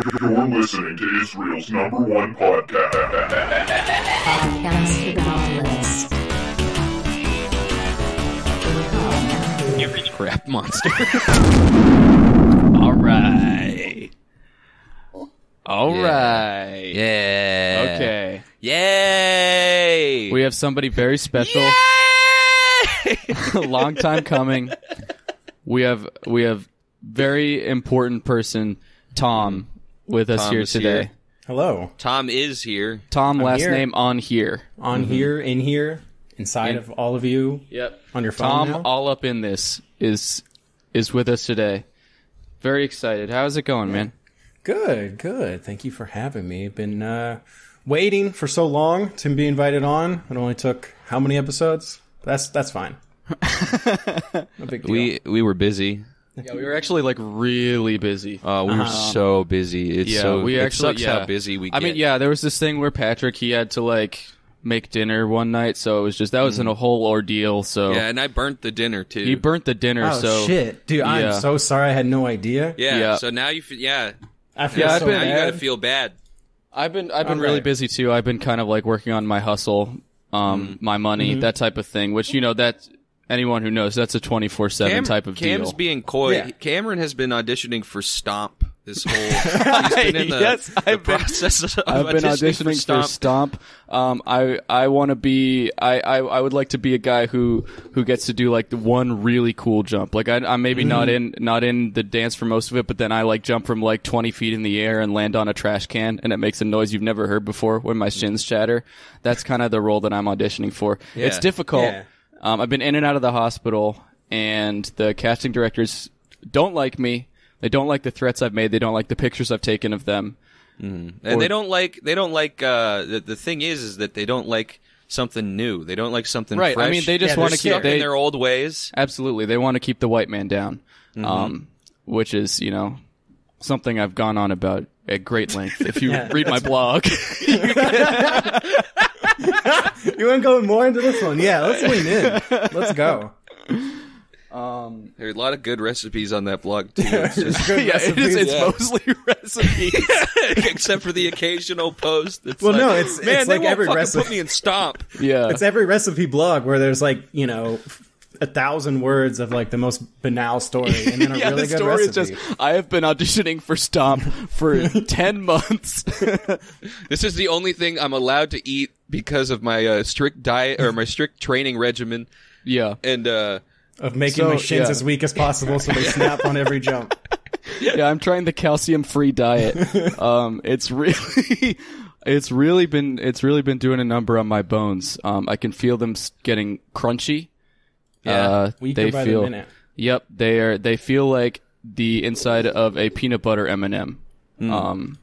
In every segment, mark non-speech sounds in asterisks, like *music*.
You're listening to Israel's number one podcast. Podcast About List. You reach crap monster. *laughs* All right. All right. Yeah. Okay. Yay! We have somebody very special. a *laughs* long time coming. *laughs* We have we have very important person Tom with us Tom here is today. here. Hello. Tom is here. Tom last here. name on here. On here, in here, inside In- of all of you Yep. on your phone Tom now? all up in this is is with us today. Very excited. How's it going, man? Good, good. Thank you for having me. Been uh, waiting for so long to be invited on. It only took how many episodes? That's that's fine. *laughs* no big deal. We we were busy. Yeah, we were actually like really busy. Uh, we were so busy. It's yeah, so we it actually sucks yeah. how busy we. I get. mean, yeah, there was this thing where Patrick he had to like make dinner one night, so it was just that was in a whole ordeal. So Yeah, and I burnt the dinner too. he burnt the dinner. oh so shit, dude! I'm yeah. so sorry. I had no idea. yeah, Yeah. So now you, feel, yeah, I feel Yeah, I've so been- now you bad. gotta feel bad. I've been I've been All really right. busy too. I've been kind of like working on my hustle, um, my money, Mm-hmm. that type of thing. Which you know that anyone who knows that's a twenty four seven type of Cam's deal. being coy. Yeah. Cameron has been auditioning for Stomp this whole. *laughs* He's been in the, Yes, the I've been- process of I've been auditioning for Stomp. Stomp. Um, I I want to be. I, I I would like to be a guy who who gets to do like the one really cool jump. Like I, I'm maybe not Mm-hmm. in not in the dance for most of it, but then I like jump from like 20 feet in the air and land on a trash can, and it makes a noise you've never heard before when my shins shatter. That's kind of the role that I'm auditioning for. It's difficult. Yeah. Um, I've been in and out of the hospital, and the casting directors don't like me. They don't like the threats I've made. They don't like the pictures I've taken of them. and they don't like they don't like uh the, the thing is is that they don't like something new they don't like something Right. I fresh. mean, they just Yeah, want to they're keep stuck in they, their old ways absolutely they want to keep the white man down, um, which is you know something I've gone on about at great length. If you *laughs* Yeah, read my blog, *laughs* *laughs* You want to go more into this one? Yeah, let's lean in. Let's go. *laughs* Um, there are a lot of good recipes on that blog too It's just- Good yeah, it is. recipes. It's Yeah. mostly *laughs* recipes. *laughs* except for the occasional post that's Well, like, no, it's- man it's they like won't every fucking recipe- put me in stomp yeah, It's every recipe blog where there's like you know a thousand words of like the most banal story and then a *laughs* yeah. really the good story recipe. is just I have been auditioning for Stomp for *laughs* ten months. *laughs* this is the only thing i'm allowed to eat because of my uh, strict diet or my strict training regimen yeah, and uh of making So, my shins yeah. as weak as possible so they snap on every jump. yeah, I'm trying the calcium free diet. Um, it's really, it's really been, it's really been doing a number on my bones. Um, I can feel them getting crunchy. Yeah. uh, Weaker they by feel, the minute. yep, they are, they feel like the inside of a peanut butter M&M. Hmm. Um,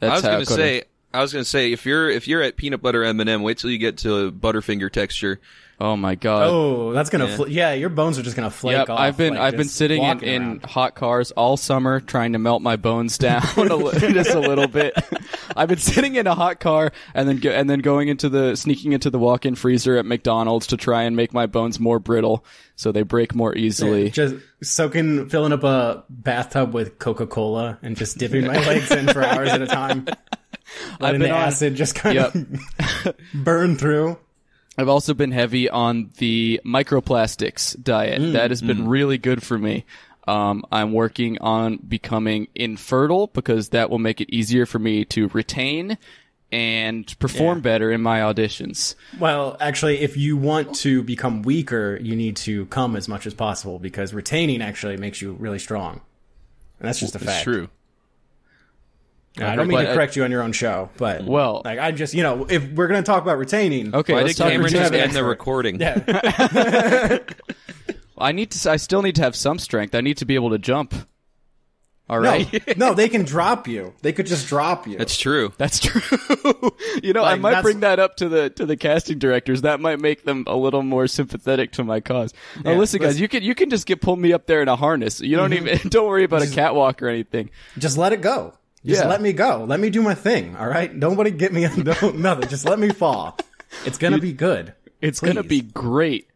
that's I was gonna say, I was gonna say, if you're if you're at peanut butter M and m wait till you get to Butterfinger texture. Oh my god. Oh, that's gonna fl- yeah. Your bones are just gonna flake Yep, off. I've been like, I've been sitting in, in hot cars all summer trying to melt my bones down *laughs* a li- just a little bit. *laughs* I've been sitting in a hot car and then go, and then going into the sneaking into the walk-in freezer at McDonald's to try and make my bones more brittle so they break more easily. just soaking, filling up a bathtub with Coca Cola and just dipping my *laughs* legs in for hours at a time. Letting been the on- acid just kind Yep. of burn through. I've also been heavy on the microplastics diet. that has been really good for me. Um, I'm working on becoming infertile because that will make it easier for me to retain and perform Yeah. better in my auditions. Well, actually, if you want to become weaker, you need to come as much as possible because retaining actually makes you really strong. And that's just a fact. I don't mean But to uh, correct you on your own show, but Well- like I just you know if we're gonna talk about retaining, Okay, Why let's did talk Cameron just end the recording? yeah, *laughs* I need to. I still need to have some strength. I need to be able to jump. All right. no, *laughs* no, they can drop you. They could just drop you. That's true. that's true. *laughs* you know, I might that's- bring that up to the to the casting directors. That might make them a little more sympathetic to my cause. Now, Yeah, listen, guys, let's- you can you can just get pull me up there in a harness. You don't mm-hmm. even don't worry about a catwalk or anything. just let it go. Just Yeah. let me go. Let me do my thing. All right. Nobody get me. *laughs* Don't, nothing. Just let me fall. It's gonna be good. It's gonna be great.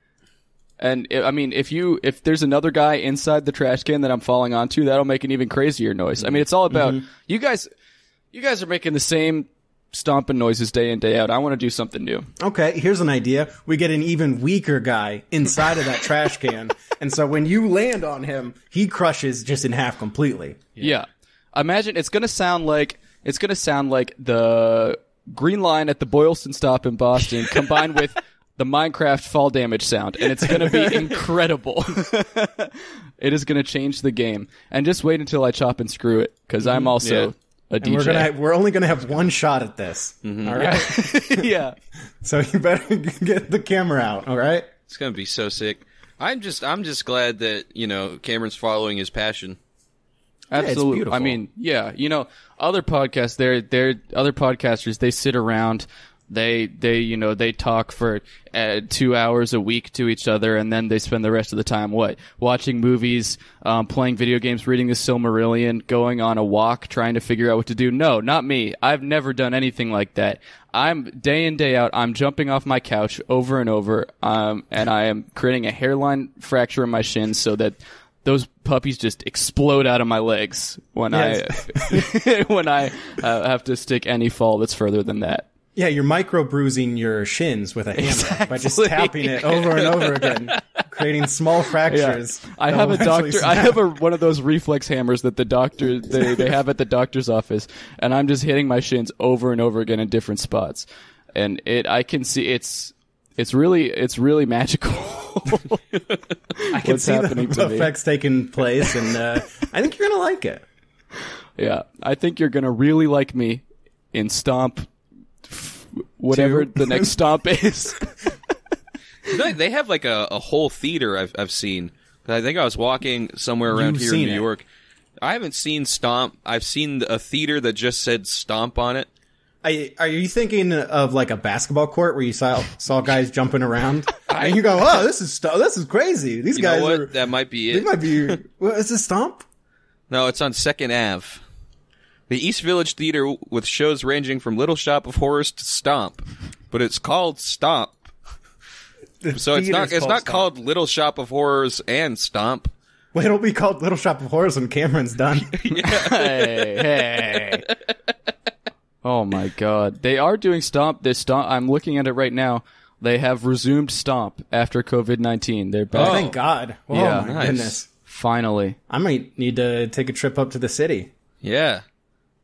And i I mean, if you if there's another guy inside the trash can that I'm falling onto, that'll make an even crazier noise. I mean, it's all mm-hmm. about you guys. You guys are making the same stomping noises day in day out. I want to do something new. Okay, here's an idea. We get an even weaker guy inside of that trash can, *laughs* and so when you land on him, he crushes just in half completely. Yeah. Imagine it's gonna sound like it's gonna sound like the green line at the Boylston stop in Boston *laughs* combined with the Minecraft fall damage sound, and it's gonna be *laughs* incredible. *laughs* it is gonna change the game. And just wait until I chop and screw it, because I'm mm-hmm. also a DJ. And we're gonna we're only gonna have one shot at this. Mm-hmm. all right, yeah. so you better get the camera out. All right. It's gonna be so sick. I'm just I'm just glad that you know Cameron's following his passion. Absolutely. beautiful. I mean, yeah, you know, other podcasts, they're, they're, other podcasters, they sit around, they, they, you know, they talk for uh, two hours a week to each other, and then they spend the rest of the time, what? Watching movies, um, playing video games, reading the Silmarillion, going on a walk, trying to figure out what to do. No, not me. I've never done anything like that. I'm day in, day out, I'm jumping off my couch over and over, um, and I am creating a hairline fracture in my shins so that those puppies just explode out of my legs when I *laughs* when I uh, have to stick any fall that's further than that. Yeah, you're micro bruising your shins with a hammer by just tapping it over and over again, *laughs* creating small fractures. I have a *laughs* doctor. eventually I have a one of those reflex hammers that the doctor they, they have at the doctor's office, and I'm just hitting my shins over and over again in different spots, and it I can see it's it's really it's really magical. *laughs* I can see the to me. effects taking place, and uh, I think you're gonna like it. yeah, I think you're gonna really like me in Stomp, whatever Two. the next Stomp *laughs* is. You they have like a, a whole theater I've I've seen. I think I was walking somewhere around You've here in New it. York. I haven't seen Stomp. I've seen a theater that just said Stomp on it. I, are you thinking of like a basketball court where you saw saw guys jumping around, *laughs* and you go, "Oh, this is stu- this is crazy. These You guys know what? are that might be they it. might be. What is this stomp? No, it's on Second Ave. The East Village Theater with shows ranging from Little Shop of Horrors to Stomp, but it's called Stomp. The So it's not theater's it's not Stomp. called Little Shop of Horrors and Stomp. Well, it'll be called Little Shop of Horrors when Cameron's done. *laughs* hey, hey. Oh my god. They are doing Stomp. This Stomp, I'm looking at it right now. They have resumed Stomp after COVID-19. They're back. Oh, thank God. Oh Yeah. my Nice. goodness. Finally. I might need to take a trip up to the city. Yeah.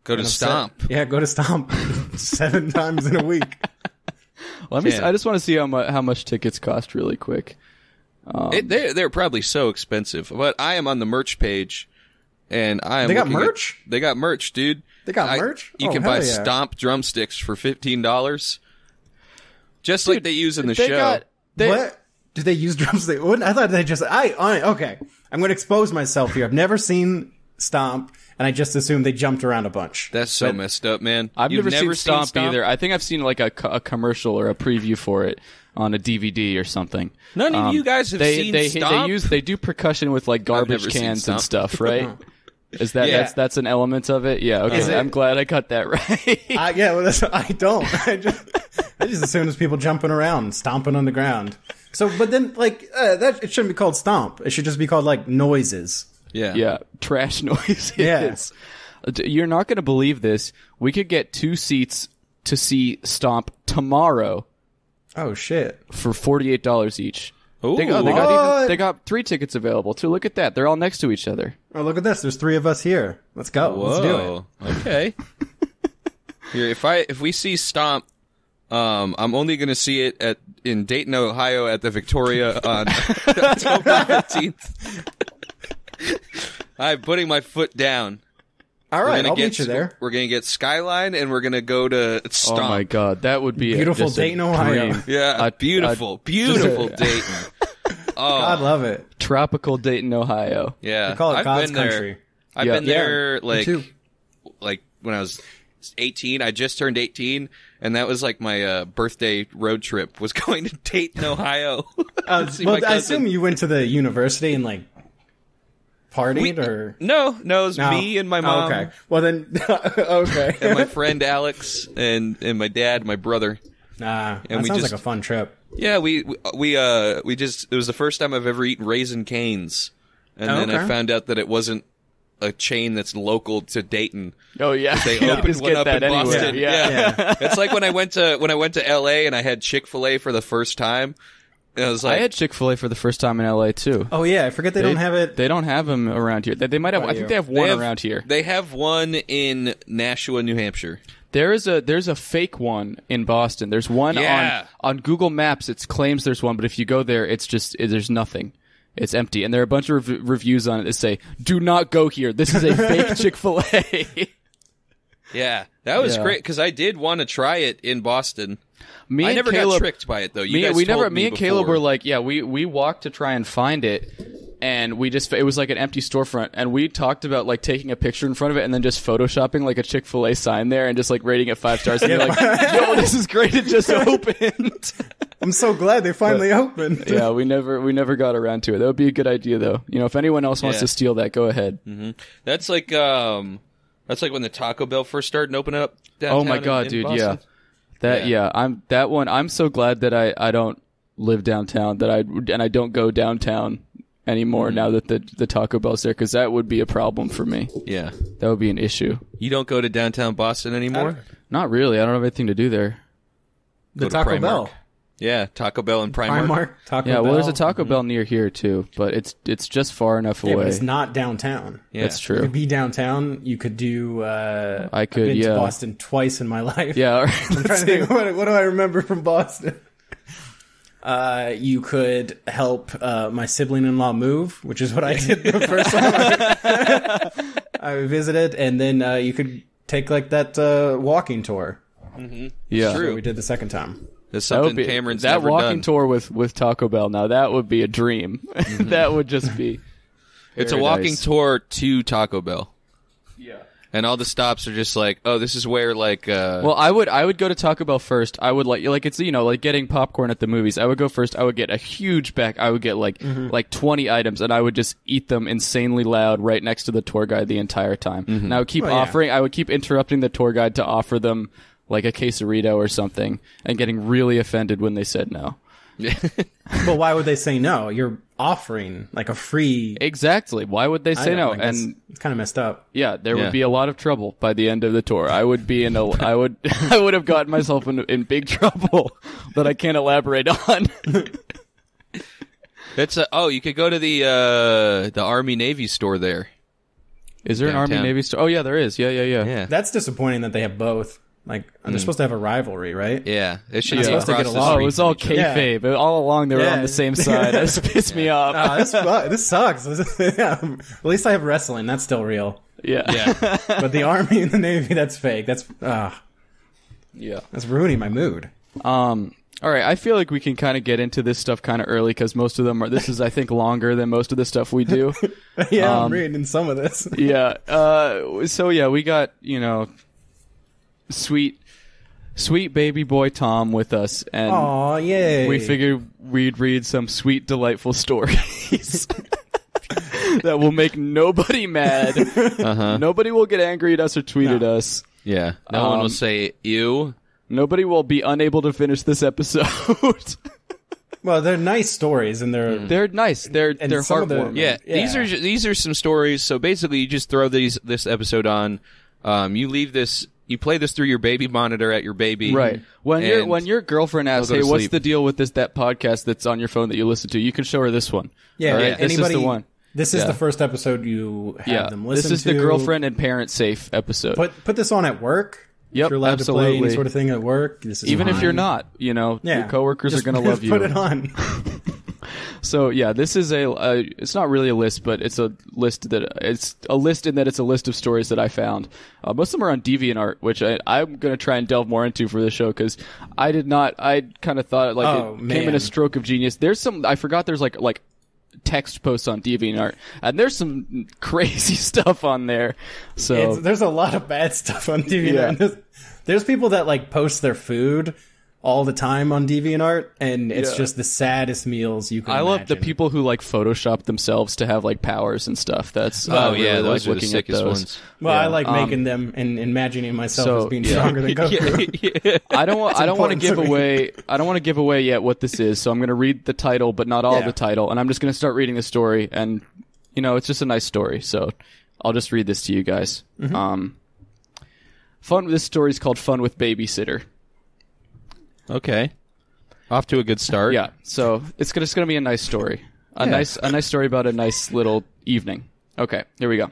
Go to Stomp. Yeah, go to Stomp *laughs* seven times in a week. Let me. Yeah. I just want to see how much how much tickets cost really quick. Um, it, they're they're probably so expensive, but I am on the merch page, and I am. They got looking at- merch? they got merch, dude. They got I- merch? You Oh, can buy yeah. Stomp drumsticks for fifteen dollars, just like they use in the They show. got. They, what? Did they use *laughs* drumstick? What? I thought they just. I, I okay. I'm going to expose myself here. I've never seen Stomp, and I just assumed they jumped around a bunch. That's so messed up, man. I've You've never, seen, Stomp either. I think I've seen like a, a commercial or a preview for it on a DVD or something. None of you um, guys have they, seen they, Stomp? They use they do percussion with like garbage cans and stuff, right? *laughs* Is that Yeah. that's that's an element of it? Yeah. Okay. It- I'm glad I got that *laughs* right. I, yeah, well, that's, I don't. *laughs* I just, I just assumed it's people jumping around, stomping on the ground. So, but then, like, uh, that it shouldn't be called stomp. It should just be called like noises. Yeah. yeah, trash *laughs* noises. Yeah. You're not going to believe this. We could get two seats to see Stomp tomorrow Oh shit! for forty eight dollars each. Ooh. They got, they got even, they got three tickets available too. Look at that. They're all next to each other. Oh, look at this. There's three of us here. Let's go. Let's do it. Whoa. Okay. *laughs* Here, if I if we see Stomp, um, I'm only going to see it at in Dayton, Ohio, at the Victoria on *laughs* October fifteenth. *laughs* I'm putting my foot down. All We're gonna I'll get meet you there. We're gonna get Skyline, and we're gonna go to Stomp. Oh my god, that would be a- Beautiful a Dayton, Ohio. dream. Yeah, A- beautiful, a- beautiful just *laughs* a- Dayton. Oh, God love it. tropical Dayton, Ohio. yeah. They call it I've God's been there. I've Yeah. been there me like too. like when I was 18. I just turned 18, and that was like my uh, birthday road trip. Was *laughs* going to Dayton, Ohio. Uh, *laughs* well, I assume you went to the university and like partied, or no, no, it was No. me and my Oh, mom, okay, well then, *laughs* okay. and my friend Alex, and and my dad, my brother. nah, that And we sounds just- like a fun trip. Yeah, we we- we uh we just it was the first time I've ever eaten Raising Cane's, and Oh, then I found out that it wasn't a chain that's local to Dayton. Oh yeah, They *laughs* You opened just one up in anywhere. Boston. Yeah. it's like when I went to when I went to L.A. and I had Chick Fil A for the first time. And I was I had Chick Fil A for the first time in LA too. Oh yeah, I forget they, don't have it. They don't have them around here. They, they might have. I think they have they one have- around here. They have one in Nashua, New Hampshire. There is a there's a fake one in Boston. There's one Yeah. on on Google Maps. It claims there's one, but if you go there, it's just it, there's nothing. It's empty, and there are a bunch of rev- reviews on it that say, "Do not go here. This is a fake *laughs* Chick Fil A." Yeah, that was Yeah. great because I did want to try it in Boston. Me I and never Caleb, got tricked by it though. You me, guys we told never. me Me and Caleb were like, yeah, we we walked to try and find it, and we just it was like an empty storefront, and we talked about like taking a picture in front of it and then just photoshopping like a Chick Fil A sign there and just like rating it five stars. And you're like, *laughs* yo, this is great. It just *laughs* opened. I'm so glad they finally opened. *laughs* yeah, we never we never got around to it. That would be a good idea though. You know, if anyone else wants Yeah. to steal that, go ahead. That's like um, that's like when the Taco Bell first started opening up. Downtown Oh my god, in dude, Boston. yeah. That Yeah. yeah. I'm that one. I'm so glad that I I don't live downtown that I and I don't go downtown anymore Mm-hmm. now that the the Taco Bell's there because that would be a problem for me. yeah. That would be an issue. You don't go to downtown Boston anymore. Not really. I don't have anything to do there. The Go Taco Primark. Bell, Yeah, Taco Bell and Primark. Primark, Taco Yeah, Bell. well, there's a Taco Bell near here too, but it's it's just far enough Yeah, away. but it's not downtown. Yeah. That's You true. could be downtown. You could do. Uh, I could, I've been yeah. to Boston twice in my *laughs* life. Yeah. all right, I'm let's to see. think, what, what do I remember from Boston? Uh, you could help uh, my sibling-in-law move, which is what I did the *laughs* first time I, *laughs* I visited, and then uh, you could take like that uh, walking tour. Yeah. True. we did the second time. There's That something be Cameron's that never walking done. tour with with Taco Bell. Now that would be a dream. *laughs* Mm-hmm. that would just be. *laughs* It's a walking nice. tour to Taco Bell, Yeah. and all the stops are just like, oh, this is where like. uh Well, I would I would go to Taco Bell first. I would like like it's you know like getting popcorn at the movies. I would go first. I would get a huge bag. I would get like mm-hmm. like twenty items, and I would just eat them insanely loud right next to the tour guide the entire time. Mm-hmm. And I would keep Well, yeah. offering. I would keep interrupting the tour guide to offer them like a quesarito or something, and getting really offended when they said no. *laughs* But why would they say no? You're offering like a free. Exactly. Why would they say no? Like, and it's kind of messed up. Yeah, there Yeah. would be a lot of trouble by the end of the tour. I would be in a, I would, *laughs* I would have gotten myself in, in big trouble *laughs* that I can't elaborate on. It's a, oh, you could go to the uh the Army Navy store there. Is there an Army Navy store? Oh yeah, there is. Yeah, yeah, yeah. Yeah, That's disappointing that they have both. Like they're supposed to have a rivalry, right? yeah. It should They're supposed to get the along. Oh, it was all each other. Yeah. kayfabe. but All along they were Yeah. on the same *laughs* side. That just pissed me off. This *laughs* this sucks. *laughs* Yeah. At least I have wrestling. That's still real. yeah, Yeah, But the army and the navy, that's fake. That's ah, yeah. that's ruining my mood. Um. All right, I feel like we can kind of get into this stuff kind of early because most of them are. This is, I think, longer than most of the stuff we do. yeah, Um, I'm reading some of this. yeah. Uh. So yeah, we got you know, sweet, sweet baby boy Tom with us, and Aw, yay. we figured we'd read some sweet, delightful stories *laughs* that will make nobody mad. *laughs* uh-huh. Nobody will get angry at us or tweet No. at us. yeah. No one Um, will say ew. Nobody will be unable to finish this episode. *laughs* Well, they're nice stories, and they're they're nice. They're And they're some of the- heartwarming. Yeah, Yeah. these are ju- these are some stories. So basically, you just throw these this episode on. Um, you leave this. You play this through your baby monitor at your baby. Right. When your when your girlfriend asks, "Hey, what's the deal with this that podcast that's on your phone that you listen to?" You can show her this one. yeah. All right? yeah, This is anybody, the one. This is Yeah. the first episode you have Yeah. them listen to. This is to. the girlfriend and parent safe episode. Put put this on at work. Yep, if you're allowed to play absolutely. any sort of thing at work. This is Even if you're not, you know, yeah, your coworkers Just are going to love you. Put it on. *laughs* So yeah, this is a, a. It's not really a list, but it's a list that it's a list in that it's a list of stories that I found. Uh, most of them are on DeviantArt, which I, I'm going to try and delve more into for this show because I did not. I kind of thought like Oh, it came in a stroke of genius. There's some. I forgot. There's like like text posts on DeviantArt, and there's some *laughs* crazy stuff on there. So It's, there's a lot of bad stuff on TV. *laughs* Yeah. There's, there's people that like post their food all the time on DeviantArt, and it's Yeah. just the saddest meals you can. I love the people who like Photoshop themselves to have like powers and stuff. That's I Oh really yeah, like those are the looking at sickest those. ones. Well, I like um, making them and imagining myself so- as being yeah. stronger than *laughs* Goku. I don't want. I don't want to give away. I don't want to give away yet what this is. So I'm going to read the title, but not all Yeah. the title, and I'm just going to start reading the story. And you know, it's just a nice story. So I'll just read this to you guys. Mm-hmm. Um, fun. This story is called "Fun with Babysitter." Okay, off to a good start. Yeah. So it's gonna, it's gonna be a nice story. A nice a nice story about a nice little evening. Okay, here we go.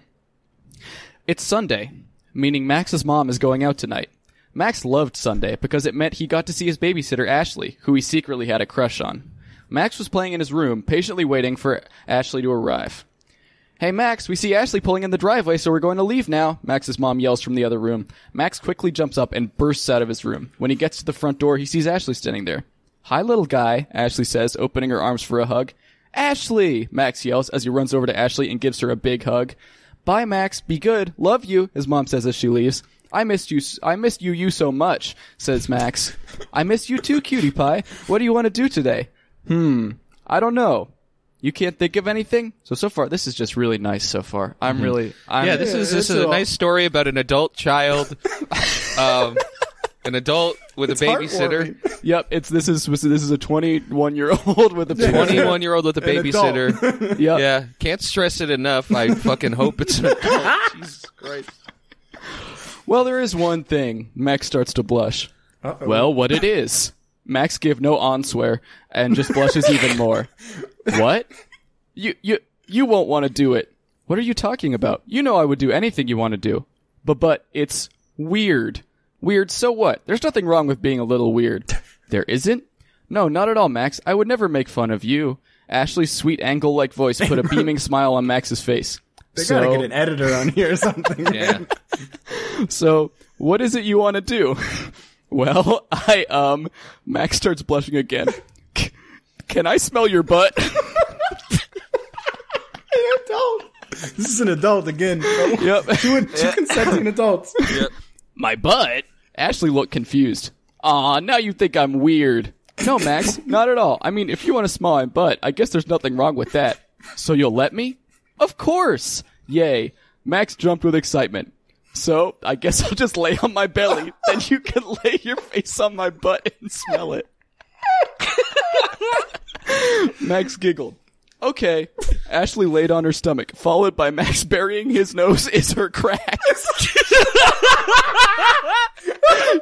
It's Sunday, meaning Max's mom is going out tonight. Max loved Sunday because it meant he got to see his babysitter Ashley, who he secretly had a crush on. Max was playing in his room, patiently waiting for Ashley to arrive. Hey Max, we see Ashley pulling in the driveway, so we're going to leave now, Max's mom yells from the other room. Max quickly jumps up and bursts out of his room. When he gets to the front door, he sees Ashley standing there. Hi, little guy, Ashley says, opening her arms for a hug. Ashley! Max yells as he runs over to Ashley and gives her a big hug. Bye, Max. Be good. Love you, his mom says as she leaves. I missed you. I missed you, you so much, says Max. I miss you too, cutie pie. What do you want to do today? Hmm. I don't know. You can't think of anything? So, so far, this is just really nice so far. I'm really, I'm, Yeah, this is this is a all- nice story about an adult child, *laughs* um, an adult with a babysitter, yep, it's, this is, this is a 21 year old with a twenty-one year old with a babysitter. *laughs* Yep. Yeah, can't stress it enough. I *laughs* fucking hope it's an adult. Jesus Christ. Well, there is one thing. Max starts to blush. Uh-oh. Well, what it is. Max give no answer and just blushes even more. *laughs* What? You you you won't want to do it. What are you talking about? You know I would do anything you want to do. But but it's weird. Weird, so what? There's nothing wrong with being a little weird. There isn't? No, not at all, Max. I would never make fun of you. Ashley's sweet angle-like voice put a *laughs* beaming smile on Max's face. They so, gotta get an editor on here or something. *laughs* Yeah. so, what is it you want to do? Well, I, um, Max starts blushing again. C- Can I smell your butt? adult. This is an adult again. yep. *laughs* Two, two consenting adults. Yep. My butt? Ashley looked confused. Aw, now you think I'm weird. No, Max, *laughs* not at all. I mean, if you want to smell my butt, I guess there's nothing wrong with that. So you'll let me? Of course! Yay. Max jumped with excitement. So, I guess I'll just lay on my belly, *laughs* then you can lay your face on my butt and smell it. *laughs* Max giggled. Okay. Ashley laid on her stomach, followed by Max *laughs* burying his nose is her crack.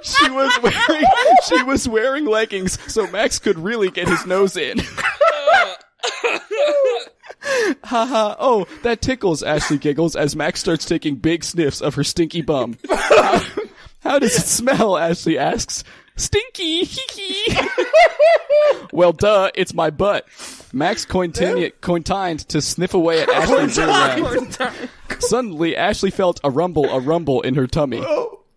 she was wearing she was wearing leggings, so Max could really get his nose in. Uh, Haha, oh, that tickles, Ashley giggles as Max starts taking big sniffs of her stinky bum. how, *laughs* how does it smell? Ashley asks. Stinky, hee hee. well, duh, it's my butt. Max cointined, cointined to sniff away at Ashley's ear. Suddenly, Ashley felt a rumble, a rumble in her tummy.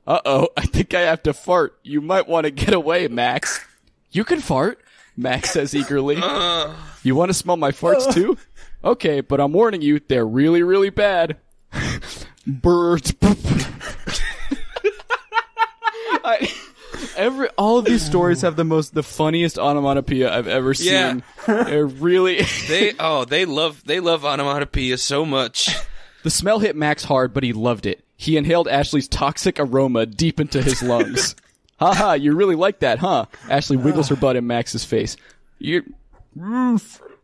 Uh oh, I think I have to fart. You might want to get away, Max. You can fart, Max says eagerly. *laughs* Uh. You want to smell my farts uh. too? Okay, but I'm warning you, they're really, really bad. *laughs* Birds. *laughs* I, every all of these stories have the most, the funniest onomatopoeia I've ever Yeah. seen. They're really. They oh they love they love onomatopoeia so much. The smell hit Max hard, but he loved it. He inhaled Ashley's toxic aroma deep into his lungs. Haha, you really like that, huh? Ashley wiggles her butt in Max's face. You.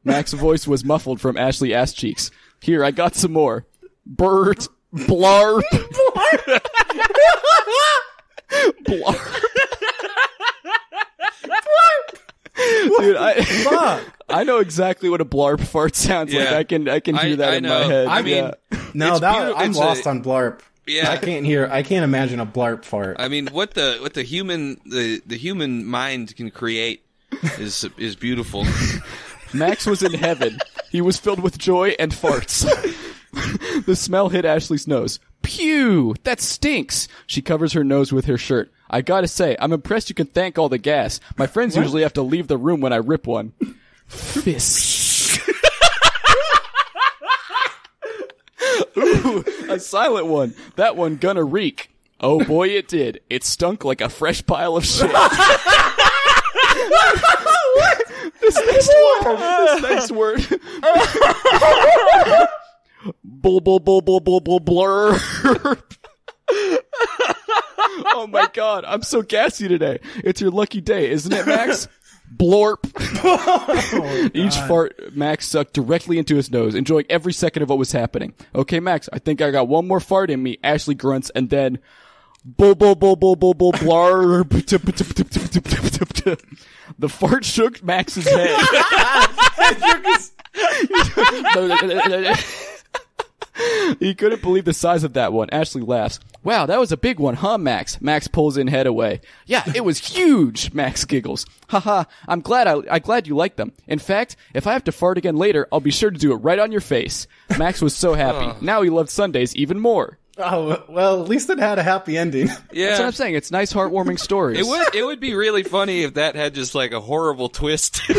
Max's voice was muffled from Ashley ass cheeks. Here, I got some more. Bert. Blarp. *laughs* Blarp. Blarp. Blarp. Dude, I, Fuck. I know exactly what a blarp fart sounds like. I can I can hear I- that I in my head. I mean, Yeah. No, that beautiful- I'm it's lost a- on blarp. Yeah. I can't hear. I can't imagine a blarp fart. I mean, what the what the human the the human mind can create is is beautiful. *laughs* Max was in heaven. He was filled with joy and farts. *laughs* the smell hit Ashley's nose. Pew! That stinks! She covers her nose with her shirt. I gotta say, I'm impressed you can thank all the gas. My friends usually have to leave the room when I rip one. *laughs* Fist. *laughs* Ooh, a silent one. That one gonna reek. Oh boy, it did. It stunk like a fresh pile of shit. *laughs* this next word. This next word. bull, bull, bull, bull, bull, bull, blur. *laughs* oh my god, I'm so gassy today. It's your lucky day, isn't it, Max? Blorp. *laughs* Each fart Max sucked directly into his nose, enjoying every second of what was happening. Okay, Max, I think I got one more fart in me. Ashley grunts, and then bull, bull, bull, bull, bull, bull, blarb. *laughs* The fart shook Max's head. *laughs* *laughs* he couldn't believe the size of that one. Ashley laughs. Wow, that was a big one, huh, Max? Max pulls in head away. Yeah, it was huge. *laughs* Max giggles. Haha, I'm glad I, I'm glad you like them. In fact, if I have to fart again later, I'll be sure to do it right on your face. Max was so happy. *laughs* now he loved Sundays even more. Oh well, at least it had a happy ending. *laughs* Yeah, That's what Yeah. I'm saying. It's nice, heartwarming stories. It would it would be really funny if that had just like a horrible twist. *laughs*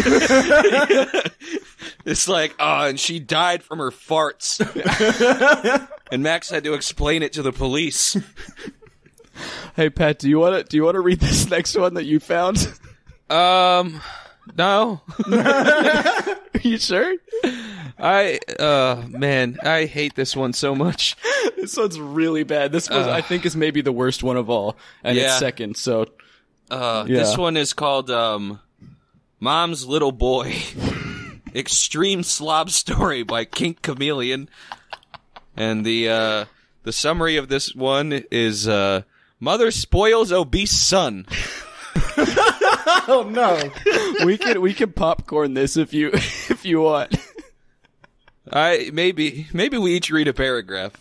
it's like, oh, and she died from her farts. *laughs* and Max had to explain it to the police. Hey, Pat, do you want to do you want to read this next one that you found? Um no. *laughs* You sure? I uh man, I hate this one so much. This one's really bad. This was, I think, is maybe the worst one of all, and Yeah. it's second. So Uh Yeah. this one is called um Mom's Little Boy. *laughs* Extreme Slob Story by Kink Chameleon. And the uh the summary of this one is uh Mother spoils obese son. *laughs* *laughs* oh no! we can we can popcorn this if you *laughs* if you want. I maybe maybe we each read a paragraph.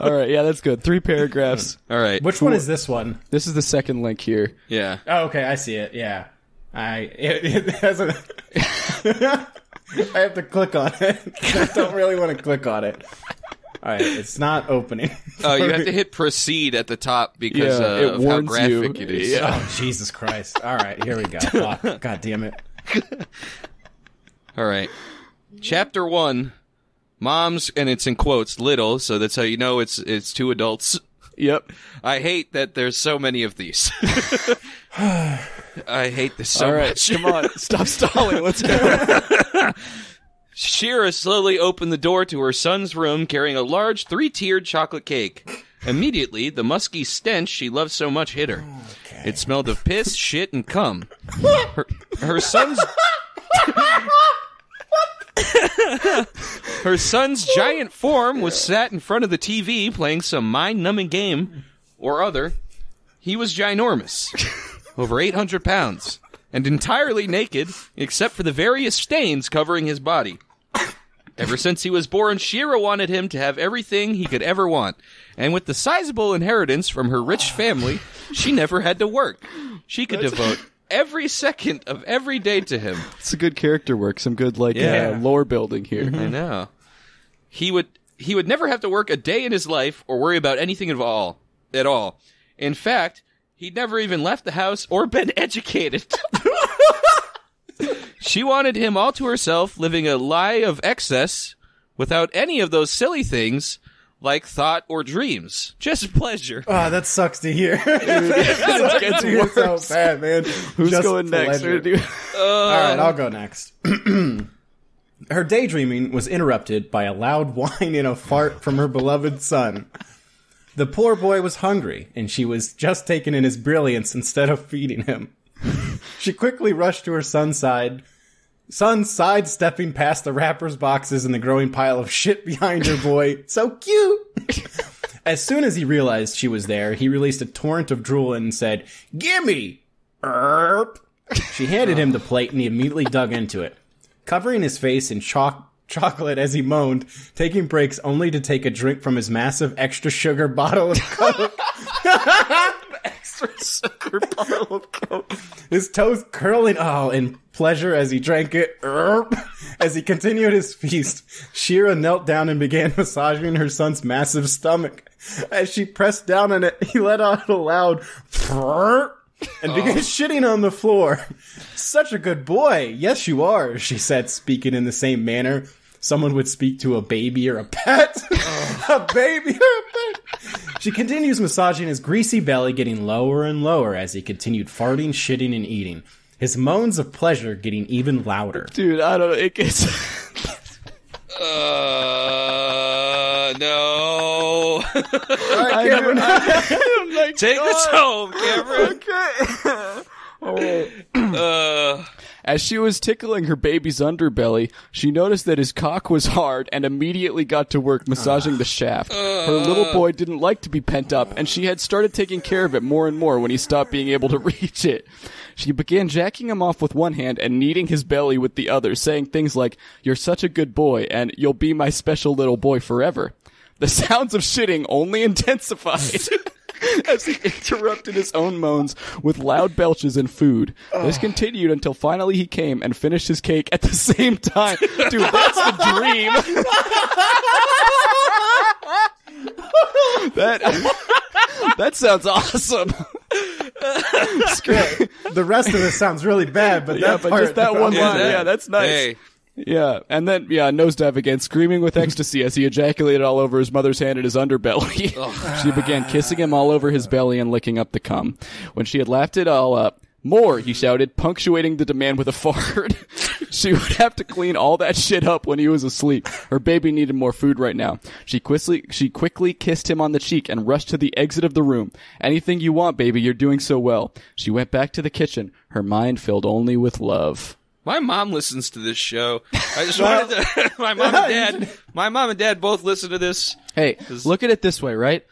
All right, yeah, that's good. Three paragraphs. *laughs* All right. Which one is this one? This is the second link here. Yeah. Oh, okay, I see it. Yeah, I it, it has a. I have to click on it. I don't really want to click on it. All right, it's *laughs* not opening. Oh, you have to hit proceed at the top because Yeah, uh, it of how warns you. graphic it is. Yeah. Oh Jesus Christ! All right, here we go. *laughs* Fuck. God damn it! *laughs* All right. Chapter 1. Moms and it's in quotes little, so that's how you know it's it's two adults. Yep. I hate that there's so many of these. *sighs* *sighs* I hate this so All right, much. come on, stop stalling. Let's go. Shira slowly opened the door to her son's room carrying a large three tiered chocolate cake. Immediately, the musky stench she loved so much hit her. It smelled of piss, shit, and cum. Her, her son's. her son's giant form was sat in front of the TV playing some mind numbing game or other. He was ginormous, over 800 pounds, and entirely naked except for the various stains covering his body. Ever since he was born, Shira wanted him to have everything he could ever want. And with the sizable inheritance from her rich family, she never had to work. She could devote every second of every day to him. It's a good character work. Some good like Yeah. uh, lore building here. I know. He would he would never have to work a day in his life or worry about anything at all. At all. In fact, he'd never even left the house or been *laughs* educated. She wanted him all to herself, living a lie of excess without any of those silly things like thought or dreams. Just pleasure. Oh, that sucks to hear. *laughs* It *laughs* gets You're so worse. bad, man. Who's Just going next? pleasure. We're All right, I'll go next. *clears throat* her daydreaming was interrupted by a loud *laughs* whine and a fart from her beloved son. The poor boy was hungry, and she was just taking in his brilliance instead of feeding him. *laughs* She quickly rushed to her son's side, son sidestepping past the wrappers, boxes, and the growing pile of shit behind her boy. *laughs* So cute! *laughs* As soon as he realized she was there, he released a torrent of drool and said, Gimme! Erp. She handed him the plate and he immediately dug into it, covering his face in choc- chocolate as he moaned, taking breaks only to take a drink from his massive extra sugar bottle of Coke. *laughs* His toes curling oh in pleasure as he drank it. As he continued his feast, Shira knelt down and began *laughs* massaging her son's massive stomach. As she pressed down on it, he let out a loud and began shitting on the floor. Such a good boy. Yes, you are, she said, speaking in the same manner someone would speak to a baby or a pet. *laughs* a baby or a pet. She continues massaging his greasy belly, getting lower and lower as he continued farting, shitting, and eating. his moans of pleasure getting even louder. Dude, I don't know. It gets. *laughs* Uh, no. I never, I'm like, Take us home, Cameron. Okay. *laughs* Uh, As she was tickling her baby's underbelly, she noticed that his cock was hard and immediately got to work massaging the shaft. Her little boy didn't like to be pent up, and she had started taking care of it more and more when he stopped being able to *laughs* reach it. She began jacking him off with one hand and kneading his belly with the other, saying things like, You're such a good boy, and you'll be my special little boy forever. The sounds of shitting only intensified. *laughs* *laughs* as he interrupted his own moans with loud belches and food. This continued until finally he came and finished his cake at the *laughs* same time. Dude, that's the dream. *laughs* that that sounds awesome. Scream- The rest of this sounds really bad, but yeah, that but part, just that one line, that- yeah, that's nice. hey, Yeah, and then yeah, nosedive again, screaming with ecstasy as he ejaculated all over his mother's hand and his underbelly. *laughs* she began kissing him all over his belly and licking up the cum. When she had laughed it all up, more, he shouted, punctuating the demand with a *laughs* fart. *laughs* she would have to clean all that shit up when he was asleep. Her baby needed more food right now. She quickly, she quickly kissed him on the cheek and rushed to the exit of the room. Anything you want, baby, you're doing so well. She went back to the kitchen, her mind filled only with love. My mom listens to this show. I just *laughs* wanted to. *laughs* my mom and dad. *laughs* My mom and dad both listen to this. Hey, look at it this way, right?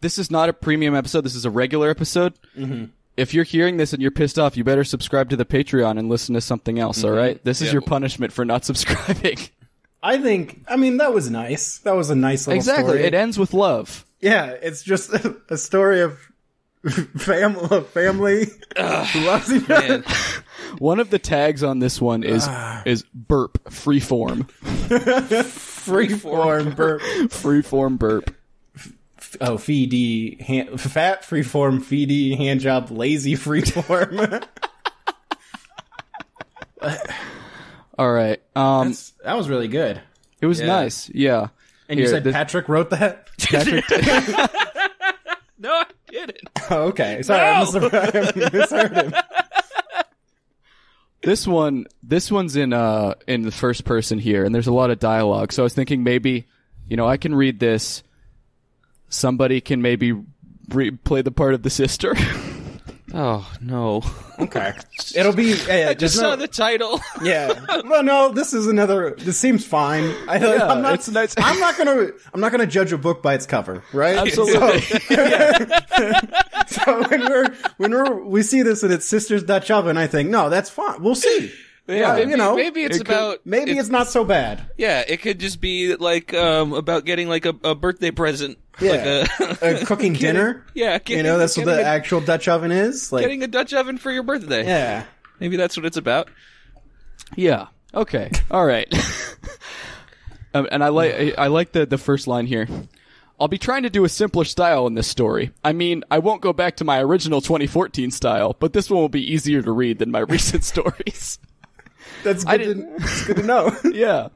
This is not a premium episode. This is a regular episode. Mm-hmm. If you're hearing this and you're pissed off, you better subscribe to the Patreon and listen to something else. all right? This is Mm-hmm. Your punishment for not subscribing. I think. I mean, that was nice. That was a nice little exactly. story. It ends with love. yeah, it's just a story of family, family who loves each other. One of the tags on this one is Ah. is burp freeform. Freeform burp. freeform burp. Oh, feedy hand, fat freeform, feedy hand job, lazy freeform. *laughs* All right. Um, that was really good. it was Yeah. nice. Yeah. And you Here, said this- Patrick wrote that? Patrick. *laughs* no, I didn't. *laughs* Oh, okay. Sorry, I, mis- I misheard him. This one this one's in uh in the first person here and there's a lot of dialogue. So i was thinking maybe you know i can read this. Somebody can maybe re- play the part of the sister *laughs* Oh no! Okay. It'll be, yeah, *laughs* I just just saw no- the title. Yeah. *laughs* Well, no, this is another. This seems fine. I, I'm not. it's nice. I'm not gonna. I'm not gonna judge a book by its cover, right? Absolutely. So, *laughs* so when we're when we're we see this and it's Sisters Dutch Oven, I think no, that's fine. We'll see. Yeah, maybe, you know, maybe it's it could- about Maybe it's, not so bad. Yeah, it could just be like um about getting like a, a birthday present. Yeah. Like a, Uh, *laughs* cooking dinner. yeah, You know, that's what the a, actual Dutch oven is. Like, getting a Dutch oven for your birthday. yeah. Maybe that's what it's about. yeah okay all right *laughs* um, and i like I, I like the the first line here I'll be trying to do a simpler style in this story. I mean, I won't go back to my original 2014 style, but this one will be easier to read than my *laughs* recent stories. That's good. To, didn't- it's good to know. yeah.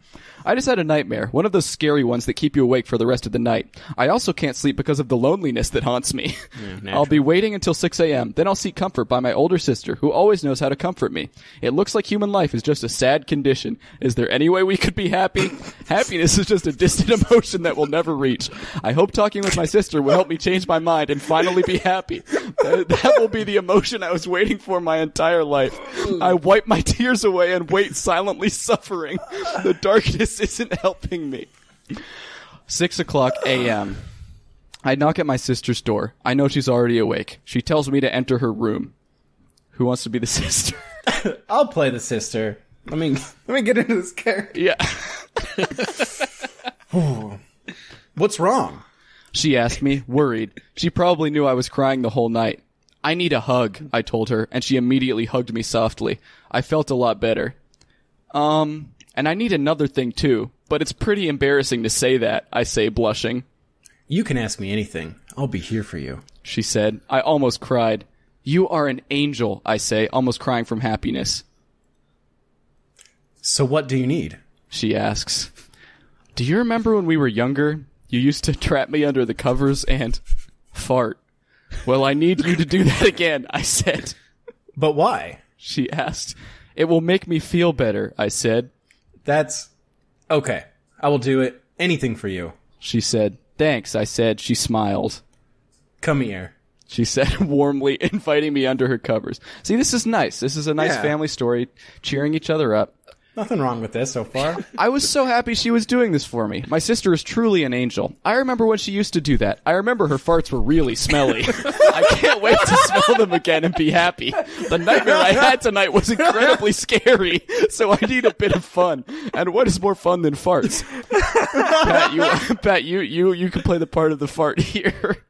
I just had a nightmare, one of those scary ones that keep you awake for the rest of the night. I also can't sleep because of the loneliness that haunts me. *laughs* I'll be waiting until 6 a.m., then I'll seek comfort by my older sister, who always knows how to comfort me. It looks like human life is just a sad condition. Is there any way we could be happy? *laughs* Happiness is just a distant *laughs* emotion that we'll never reach. I hope talking with my sister will help me change my mind and finally be happy. That, that will be the emotion I was waiting for my entire life. I wipe my tears away and wait silently suffering. The darkness isn't helping me. Six o'clock a.m. I knock at my sister's door. I know she's already awake. She tells me to enter her room. Who wants to be the *laughs* sister? I'll play the sister. Let me let me get into this character. yeah. *laughs* What's wrong? She asked me, worried. She probably knew I was crying the whole night. I need a hug, I told her, and she immediately hugged me softly. I felt a lot better. Um, and I need another thing too, but it's pretty embarrassing to say that, I say, blushing. You can ask me anything. I'll be here for you. She said. I almost cried. You are an angel, I say, almost crying from happiness. So what do you need? She asks. Do you remember when we were younger? You used to trap me under the covers and fart. Well, I need you to do that again, I said. But why? She asked. It will make me feel better, I said. That's okay. I will do it. Anything for you. She said. Thanks, I said. She smiled. Come here. She said *laughs* warmly, inviting me under her covers. See, this is nice. This is a nice Yeah. family story, cheering each other up. Nothing wrong with this so far. *laughs* I was so happy she was doing this for me. My sister is truly an angel. I remember when she used to do that. I remember her farts were really smelly. *laughs* I can't wait to smell them again and be happy. The nightmare I had tonight was incredibly scary, so I need a bit of fun. And what is more fun than farts? Pat, you, *laughs* Pat, you, you, you can play the part of the fart here.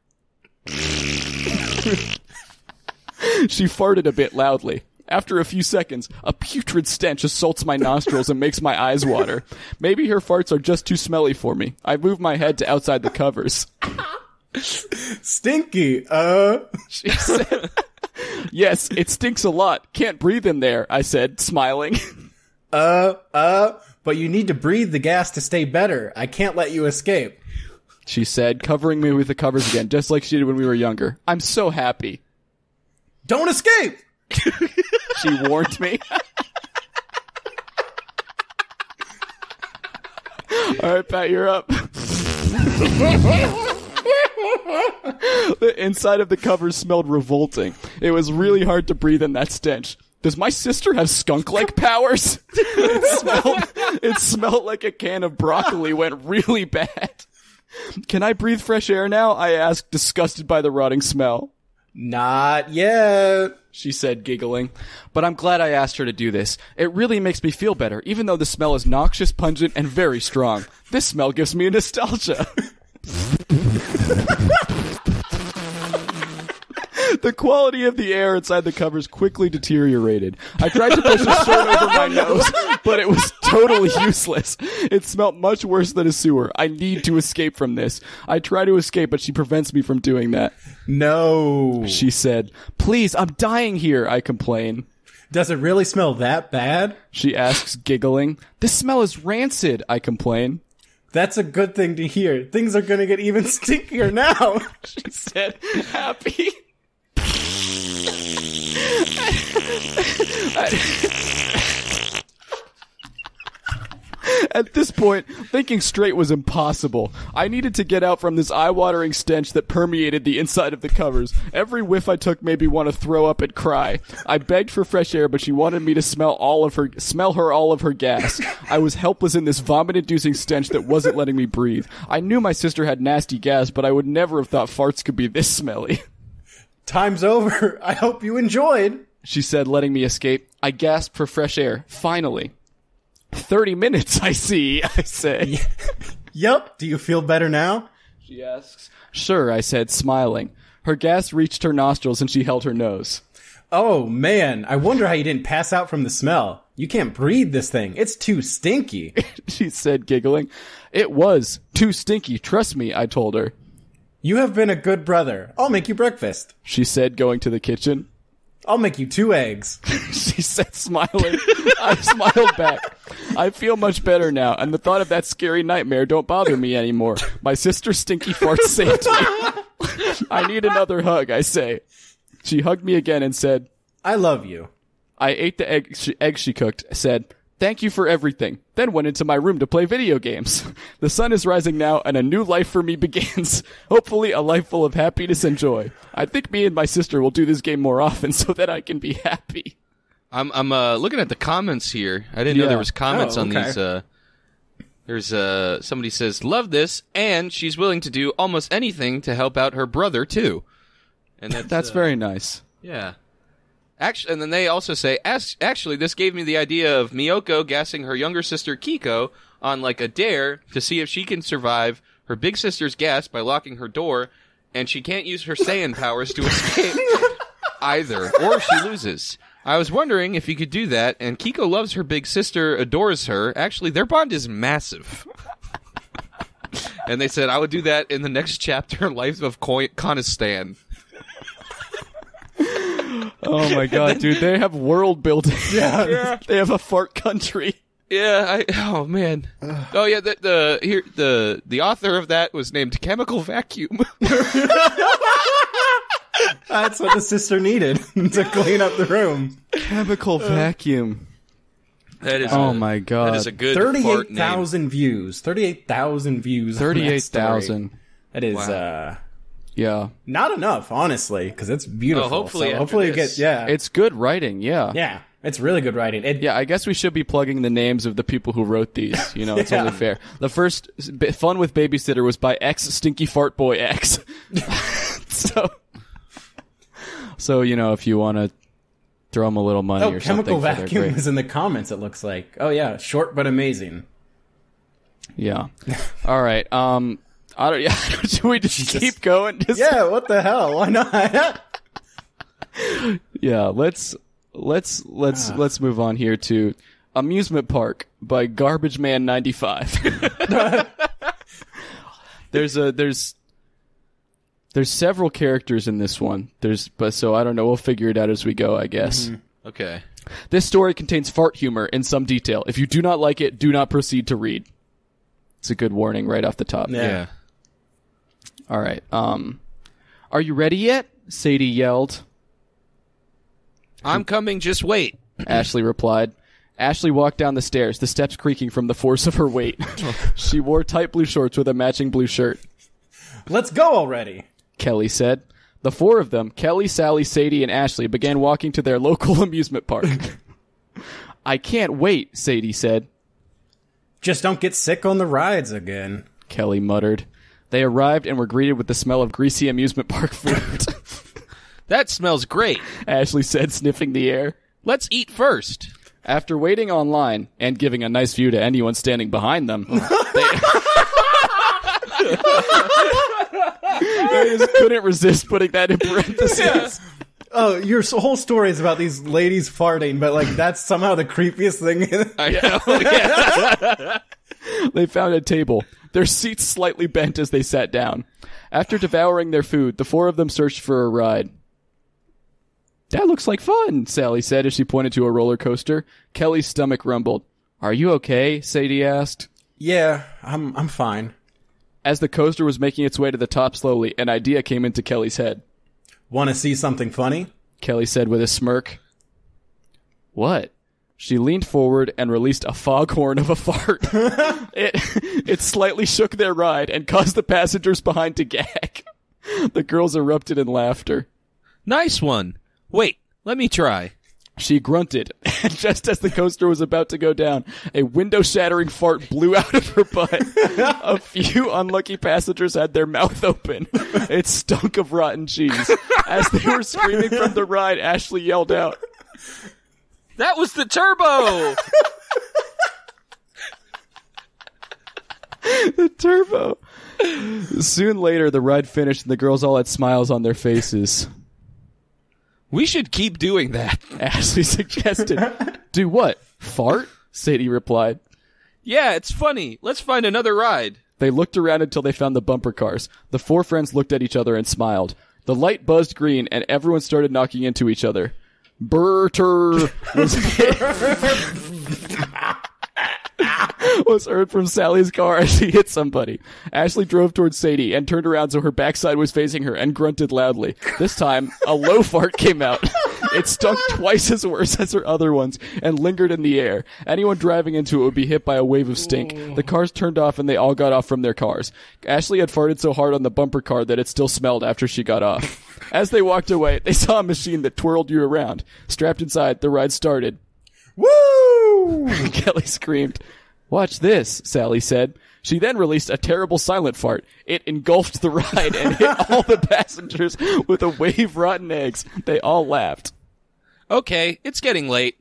she farted a bit loudly. After a few seconds, a putrid stench assaults my nostrils and makes my eyes water. Maybe her farts are just too smelly for me. I move my head to outside the covers. Stinky. Uh. She said, Yes, it stinks a lot. Can't breathe in there, I said, smiling. Uh. Uh. But you need to breathe the gas to stay better. I can't let you escape. She said, covering me with the covers again, just like she did when we were younger. I'm so happy. Don't escape. She warned me. All right, Pat, you're up. the inside of the covers smelled revolting. It was really hard to breathe in that stench. Does my sister have skunk-like powers? it smelled, it smelled like a can of broccoli went really bad. Can I breathe fresh air now? I asked, disgusted by the rotting smell. Not yet. She said, giggling. But I'm glad I asked her to do this. It really makes me feel better, even though the smell is noxious, pungent, and very strong. This smell gives me nostalgia. *laughs* The quality of the air inside the covers quickly deteriorated. I tried to push a shirt over my *laughs* nose, but it was totally useless. It smelt much worse than a sewer. I need to escape from this. I try to escape, but she prevents me from doing that. No. She said, Please, I'm dying here, I complain. Does it really smell that bad? She asks, giggling. This smell is rancid, I complain. That's a good thing to hear. Things are gonna get even *laughs* stinkier now. She said, happy. At this point, thinking straight was impossible. I needed to get out from this eye-watering stench that permeated the inside of the covers. Every whiff I took made me want to throw up and cry. I begged for fresh air, but she wanted me to smell all of her smell her all of her gas. I was helpless in this vomit-inducing stench that wasn't letting me breathe. I knew my sister had nasty gas, but I would never have thought farts could be this smelly. Time's over. *laughs* I hope you enjoyed. She said, letting me escape. I gasped for fresh air. Finally. Thirty minutes, I see, *laughs* I say. *laughs* Yup. Do you feel better now? She asks. Sure, I said, smiling. Her gas reached her nostrils and she held her nose. Oh man, I wonder how you didn't pass out from the smell. You can't breathe this thing. It's too stinky. She said, giggling. It was. Too stinky, trust me, I told her. You have been a good brother. I'll make you breakfast. She said, going to the kitchen. I'll make you two eggs. *laughs* She said, smiling. I smiled back. I feel much better now, and the thought of that scary nightmare don't bother me anymore. My sister's stinky farts saved me. *laughs* I need another hug, I say. She hugged me again and said, I love you. I ate the egg she, egg she cooked, said, Thank you for everything, then went into my room to play video games. *laughs* The sun is rising now, and a new life for me *laughs* begins. Hopefully, a life full of happiness and joy. I think me and my sister will do this game more often *laughs* so that I can be happy. I'm I'm uh, looking at the comments here. I didn't know there was comments Oh, on these. Uh, there's uh somebody says love this, and she's willing to do almost anything to help out her brother too. And that's, That's uh, very nice. yeah. Actually, and then they also say, "As- actually, this gave me the idea of Miyoko gassing her younger sister Kiko on like a dare to see if she can survive her big sister's gas by locking her door, and she can't use her Saiyan powers to escape *laughs* either, or she loses. I was wondering if you could do that, and Kiko loves her big sister, adores her. Actually, their bond is massive. and they said, I would do that in the next chapter, *laughs* Life of Koi- Konistan. *laughs* Oh my god, dude, they have world building. *laughs* Yeah. *laughs* they have a fart country. Yeah, I oh man. Oh yeah, the the here the the author of that was named Chemical Vacuum. *laughs* That's what the sister needed to clean up the room. Chemical vacuum. That is. Oh a, my god. That is a good fart Thirty-eight name. thousand views. Thirty-eight thousand views. on that Thirty-eight story. thousand. That is Wow. uh, Yeah, not enough, honestly, because it's beautiful. Oh, hopefully So hopefully it this. gets yeah, it's good writing. Yeah. yeah, it's really good writing. It, Yeah, I guess we should be plugging the names of the people who wrote these. You know, it's *laughs* Yeah. only fair. The first b- fun with babysitter was by X Stinky Fart Boy X. *laughs* so, so you know, if you want to throw him a little money Oh, or chemical something, for their vacuum is in the comments. It looks like. Oh yeah, short but amazing. Yeah. All right. Um. I don't. *laughs* Yeah. Should we just keep going? Just, Yeah, what the hell? Why not? *laughs* Yeah. Let's let's let's Ah. let's move on here to amusement park by Garbage Man ninety five. *laughs* there's a there's there's several characters in this one. There's but so I don't know. We'll figure it out as we go. I guess. Mm-hmm. Okay. This story contains fart humor in some detail. If you do not like it, do not proceed to read. It's a good warning right off the top. Yeah. Yeah. All right. Um, are you ready yet? Sadie yelled. I'm coming. Just wait. *clears throat* Ashley replied. Ashley walked down the stairs, the steps creaking from the force of her weight. *laughs* *laughs* she wore tight blue shorts with a matching blue shirt. Let's go already. Kelly said. The four of them, Kelly, Sally, Sadie, and Ashley, began walking to their local *laughs* amusement park. I can't wait, Sadie said. Just don't get sick on the rides again. Kelly muttered. They arrived and were greeted with the smell of greasy amusement park food. *laughs* That smells great. Ashley said, sniffing the air. Let's eat first. After waiting online and giving a nice view to anyone standing behind them, *laughs* they, *laughs* they just couldn't resist putting that in parentheses. Oh, your s- whole story is about these ladies farting, but like that's somehow the creepiest thing. I know. Yeah. They found a table, their seats slightly bent as they sat down. After devouring their food, the four of them searched for a ride. That looks like fun, Sally said as she pointed to a roller coaster. Kelly's stomach rumbled. Are you okay? Sadie asked. yeah, I'm I'm fine. As the coaster was making its way to the top slowly, an idea came into Kelly's head. Want to see something funny? Kelly said with a smirk. What? She leaned forward and released a foghorn of a fart. *laughs* it, it slightly shook their ride and caused the passengers behind to gag. The girls erupted in laughter. nice one. Wait. Let me try. She grunted, *laughs* and just as the coaster was about to go down, a window shattering fart blew out of her butt. a few unlucky passengers had their mouth open. It stunk of rotten cheese. As they were screaming from the ride, Ashley yelled out, That was the turbo. *laughs* The turbo! Soon later, the ride finished and the girls all had smiles on their faces. we should keep doing that. *laughs* Ashley suggested. Do what? Fart? Sadie replied. Yeah, it's funny. Let's find another ride. They looked around until they found the bumper cars. The four friends looked at each other and smiled. The light buzzed green and everyone started knocking into each other. Burter was *laughs* *laughs* *laughs* was heard from Sally's car as she hit somebody. Ashley drove towards Sadie and turned around so her backside was facing her and grunted loudly. This time, a low *laughs* fart came out. It stunk twice as worse as her other ones and lingered in the air. Anyone driving into it would be hit by a wave of stink. The cars turned off and they all got off from their cars. Ashley had farted so hard on the bumper car that it still smelled after she got off. As they walked away, they saw a machine that twirled you around. Strapped inside, the ride started. Woo! *laughs* Kelly screamed. Watch this, Sally said. She then released a terrible silent fart. It engulfed the ride and hit *laughs* all the passengers with a wave of rotten eggs. They all laughed. Okay, it's getting late.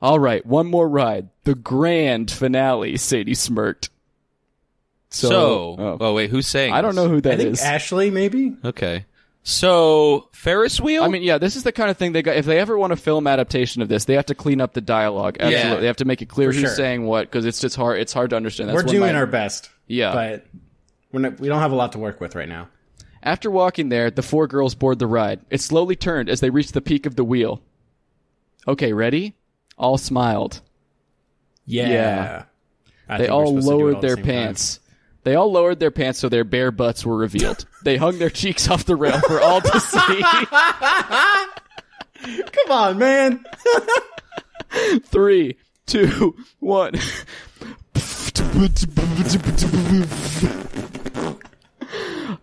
All right, one more ride. The grand finale, Sadie smirked. So, So, oh. oh, wait, who's saying? I don't this? know who I that think is. Ashley maybe. Okay. So Ferris wheel. I mean, yeah, this is the kind of thing they got. If they ever want a film adaptation of this, they have to clean up the dialogue. Absolutely, Yeah. they have to make it clear who's sure. saying what because it's just hard. It's hard to understand. That's We're doing my- our best. Yeah. but we're not, we don't have a lot to work with right now. After walking there, the four girls board the ride. It slowly turned as they reached the peak of the wheel. Okay, ready? All smiled. Yeah. Yeah. They all supposed to do it lowered all at the their same time. They all lowered their pants so their bare butts were revealed. They hung their cheeks off the rail for all to see. *laughs* Come on, man. *laughs* Three, two, one.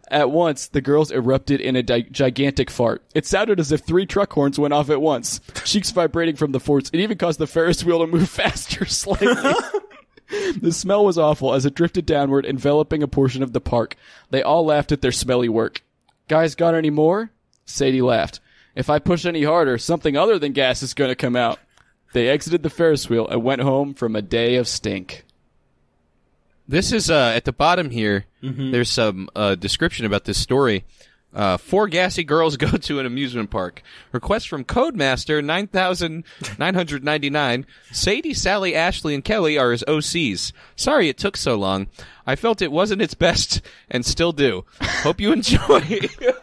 At once, the girls erupted in a di- gigantic fart. It sounded as if three truck horns went off at once, cheeks vibrating from the farts. It even caused the Ferris wheel to move *laughs* faster slightly. The smell was awful as it drifted downward, enveloping a portion of the park. They all laughed at their smelly work. Guys, got any more? Sadie laughed. If I push any harder, something other than gas is going to come out. They exited the Ferris wheel and went home from a day of stink. This is uh, at the bottom here. There's some uh, description about this story. Uh, four gassy girls *laughs* go to an amusement park. Request from Codemaster nine thousand nine hundred ninety nine. Sadie, Sally, Ashley, and Kelly are his OCs. Sorry it took so long. I felt it wasn't its best, and still do. Hope you *laughs* enjoy.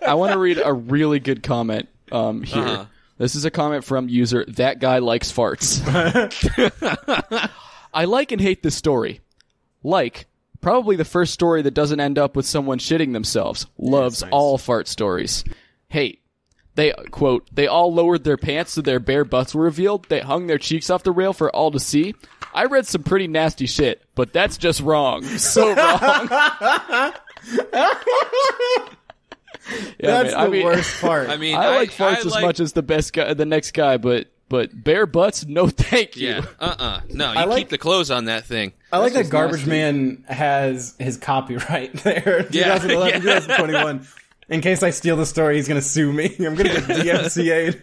I want to read a really good comment um, here. Uh-huh. This is a comment from user that guy likes farts. *laughs* I like and hate this story. Like, probably the first story that doesn't end up with someone shitting themselves. Loves nice. all fart stories. Hate. They quote, they all lowered their pants so their bare butts were revealed. They hung their cheeks off the rail for all to see. I read some pretty nasty shit, but that's just wrong. *laughs* So wrong. *laughs* Yeah, That's man, I the mean- worst part. I mean, I like farts I as like- much as the best guy, the next guy, but but bare butts, no, thank you. Yeah. *laughs* Uh. uh No, you I like- keep the clothes on that thing. I like that Garbage nasty. Man has his copyright *laughs* there. Yeah, 2011, *laughs* yeah. 2021. In case I steal the story, he's going to sue me. I'm going to get DMCA'd.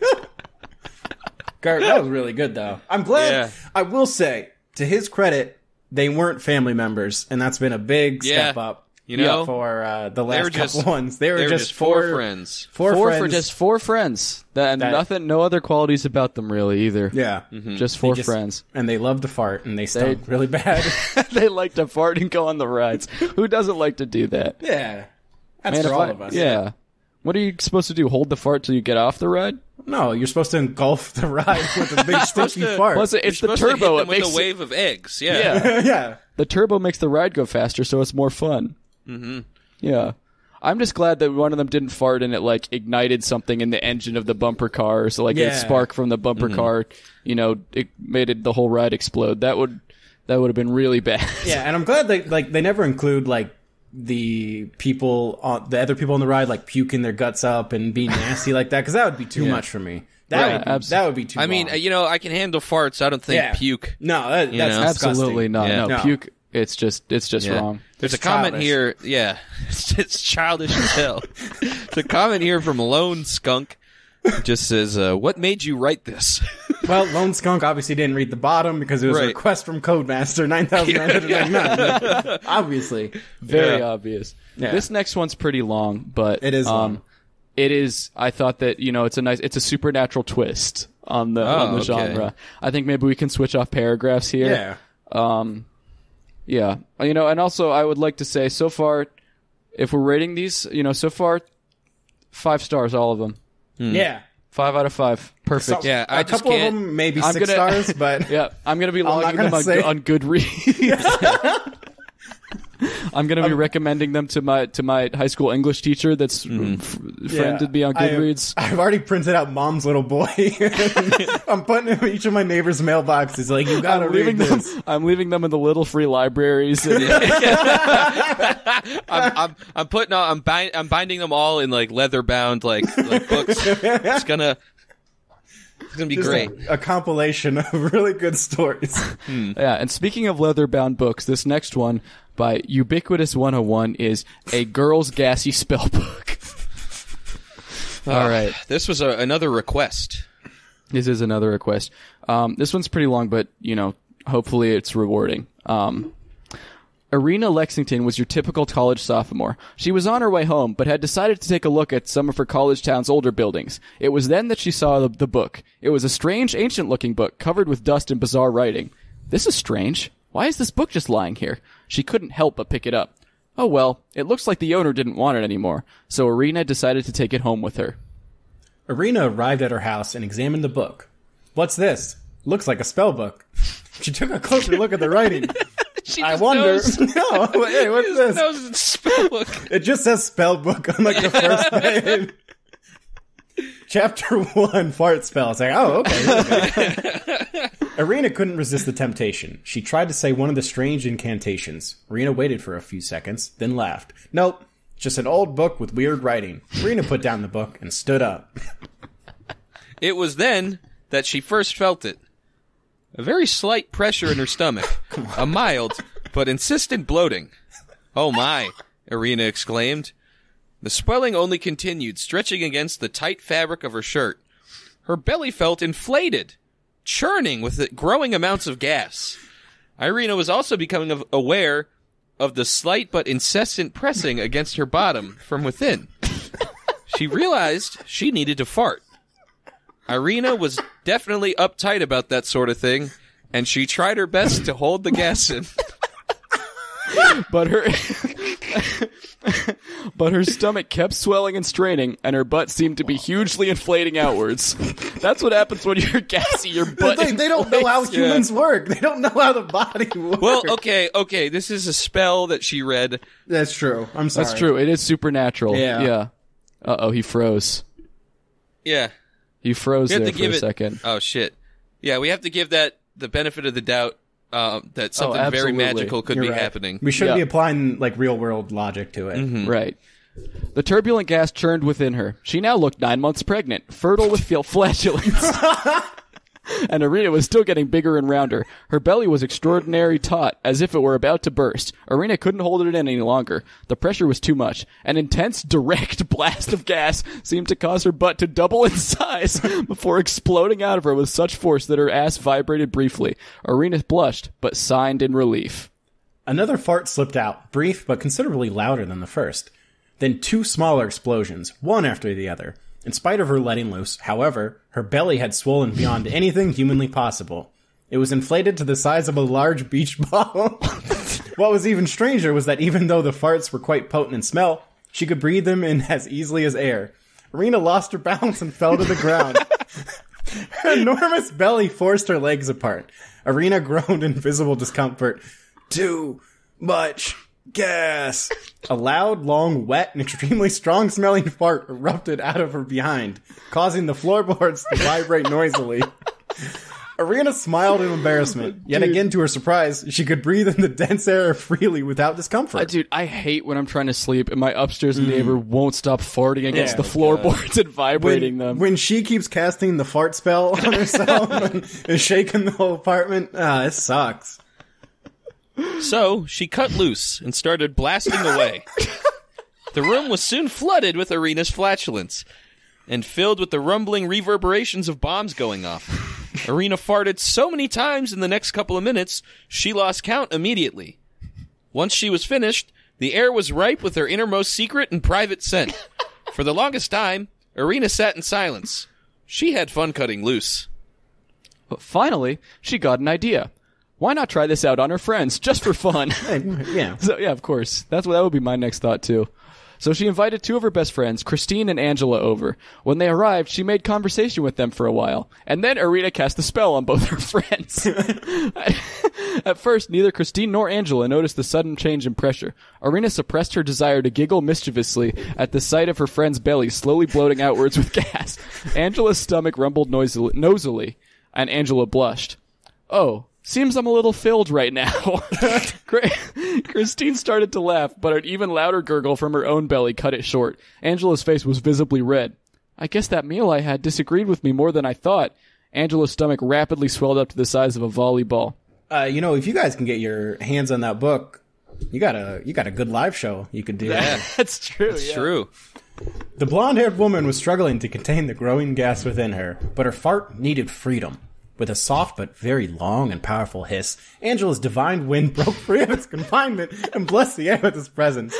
Gar- that was really good, though. I'm glad. Yeah. I will say, to his credit, they weren't family members, and that's been a big Yeah. step up. You know? for uh, the last couple just *laughs* ones. They were, They were just, just four four friends. Four, Four friends. for just four friends. That, That- nothing, no other qualities about them really either. yeah, just four just- friends. and they love to fart, and they stunk really bad. *laughs* they like to fart and go on the rides. Who doesn't like to do that? yeah, that's Man, for all I- of us. Yeah. What are you supposed to do? Hold the fart till you get off the ride? No, you're supposed to engulf the *laughs* ride with a big sticky to- fart. Plus, it's the Supposed to hit turbo. them It with makes a wave of eggs. Yeah. yeah. yeah. the turbo makes the ride go faster, so it's more fun. Mm-hmm. Yeah. I'm just glad that one of them didn't fart and it like ignited something in the engine of the bumper car, so like Yeah. a spark from the bumper car, you know, it made it the whole ride explode. That would that would have been really bad. *laughs* Yeah, and I'm glad they like they never include like the people on the other people on the ride like puking their guts up and being nasty like that because that would be too much for me. That Right, would be, that would be too. Much. I mean, long. uh, you know, I can handle farts. I don't think Yeah. puke. no, that, that's know? Absolutely not. Yeah. No, No. puke. It's just it's just Yeah. wrong. There's It's a comment childish. here. Yeah, *laughs* it's, it's childish as hell. There's a comment here from Lone Skunk. Just says, uh, "What made you write this?" *laughs* Well, Lone Skunk obviously didn't read the bottom because it was a request from Codemaster nine thousand nine hundred ninety nine. *laughs* Obviously, Very Yeah. obvious. Yeah. This next one's pretty long, but It is um, long. It is. I thought that you know it's a nice. It's a supernatural twist on the on the okay. genre. I think maybe we can switch off paragraphs here. yeah. Yeah. You know, and also I would like to say so far, if we're rating these, you know, so far, five stars, all of them. Hmm. Yeah. Five out of five. Perfect. So- Yeah, a I just couple can't- of them maybe I'm 6 gonna- stars, *laughs* but Yeah, I'm gonna be logging gonna them on, say. on Goodreads. *laughs* *laughs* *laughs* I'm gonna be um, recommending them to my to my high school English teacher that's mm-hmm. f- friended me on Goodreads. I've already printed out Mom's Little Boy. *laughs* I'm putting it in each of my neighbors' mailboxes. Like, you gotta I'm read them. this. *laughs* I'm leaving them in the little free libraries. And, I'm, I'm, I'm putting, all, I'm, bind, I'm binding them all in like leather bound like, like books. It's gonna, it's gonna be Just great. A, a compilation *laughs* of really good stories. *laughs* Yeah, and speaking of leather bound books, this next one by Ubiquitous 101 is a girl's gassy spell book. *laughs* All right. This was a, another request. This is another request. Um, this one's pretty long, but, you know, hopefully it's rewarding. Um, Arena Lexington was your typical college sophomore. She was on her way home, but had decided to take a look at some of her college town's older buildings. It was then that she saw the, the book. It was a strange, ancient looking book covered with dust and bizarre writing. This is strange. Why is this book just lying here? She couldn't help but pick it up. Oh well, it looks like the owner didn't want it anymore, so Arena decided to take it home with her. Arena arrived at her house and examined the book. What's this? Looks like a spell book. *laughs* She took a closer look at the writing. *laughs* *laughs* She I wonder. knows- *laughs* no, hey, what's this? knows it's spell. *laughs* It just says spell book on like the first page. Chapter one, fart spell. It's like, oh, okay. okay. Arena couldn't resist the temptation. She tried to say one of the strange incantations. Arena waited for a few seconds, then laughed. Nope, just an old book with weird writing. Arena put down the book and stood up. It was then that she first felt it. A very slight pressure in her stomach. A mild, but insistent bloating. Oh my, Arena exclaimed. The swelling only continued, stretching against the tight fabric of her shirt. Her belly felt inflated, churning with growing amounts of gas. Irina was also becoming aware of the slight but incessant pressing against her bottom from within. She realized she needed to fart. Irina was definitely uptight about that sort of thing, and she tried her best to hold the gas in. *laughs* but her *laughs* but her stomach kept swelling and straining and her butt seemed to be hugely inflating outwards that's what happens when you're gassy your butt They, they don't know how inflates. humans work. They don't know how the body works. Well, okay, okay, this is a spell that she read. that's true. I'm sorry. that's true it is supernatural Yeah. yeah uh-oh he froze Yeah. he froze there to for a it. second Oh shit. Yeah, we have to give that the benefit of the doubt uh, that something very magical could You're be right. happening. We should Yeah. be applying like real world logic to it. Right. The turbulent gas churned within her. She now looked nine months pregnant, fertile with feel *laughs* flatulence. *laughs* *laughs* and Arena was still getting bigger and rounder. Her belly was extraordinary taut, as if it were about to burst. Arena couldn't hold it in any longer. The pressure was too much. An intense, direct *laughs* blast of gas seemed to cause her butt to double in *laughs* size before exploding out of her with such force that her ass vibrated briefly. Arena blushed, but signed in relief. Another fart slipped out, brief but considerably louder than the first. Then two smaller explosions, one after the other. In spite of her letting loose, however, her belly had swollen beyond anything humanly possible. It was inflated to the size of a large beach *laughs* ball. what was even stranger was that even though the farts were quite potent in smell, she could breathe them in as easily as air. Arena lost her balance and fell to the ground. *laughs* Her enormous belly forced her legs apart. Arena groaned in visible discomfort. Too much gas. A loud, long, wet, and extremely strong smelling fart erupted out of her behind, causing the floorboards to vibrate noisily. Arena smiled in embarrassment. Yet again, to her surprise, she could breathe in the dense air freely without discomfort. Uh, dude, I hate when I'm trying to sleep and my upstairs neighbor won't stop farting against Yeah, the floorboards and vibrating when, them. when she keeps casting the fart spell on herself *laughs* and, and shaking the whole apartment, ah, it sucks. So she cut loose and started blasting away. the room was soon flooded with Arena's flatulence and filled with the rumbling reverberations of bombs going off. Arena farted so many times in the next couple of minutes, she lost count immediately. Once she was finished, the air was ripe with her innermost secret and private scent. For the longest time, Arena sat in silence. She had fun cutting loose. But finally, she got an idea. Why not try this out on her friends, just for fun? *laughs* Yeah. *laughs* so yeah, of course. That's what that would be my next thought too. So she invited two of her best friends, Christine and Angela, over. When they arrived, she made conversation with them for a while, and then Arena cast a spell on both her *laughs* friends. At first, neither Christine nor Angela noticed the sudden change in pressure. Arena suppressed her desire to giggle mischievously at the sight of her friend's belly slowly bloating outwards with gas. Angela's stomach rumbled noisily, nosily, and Angela blushed. Oh, seems I'm a little filled right now. *laughs* Christine started to laugh, but an even louder gurgle from her own belly cut it short. Angela's face was visibly red. I guess that meal I had disagreed with me more than I thought. Angela's stomach rapidly swelled up to the size of a volleyball. Uh, you know, if you guys can get your hands on that book, you got a you got a good live show you could do. *laughs* That's true. It's true. The blonde-haired woman was struggling to contain the growing gas within her, but her fart needed freedom. With a soft but very long and powerful hiss, Angela's divine wind *laughs* broke free of its confinement and blessed the air with its presence.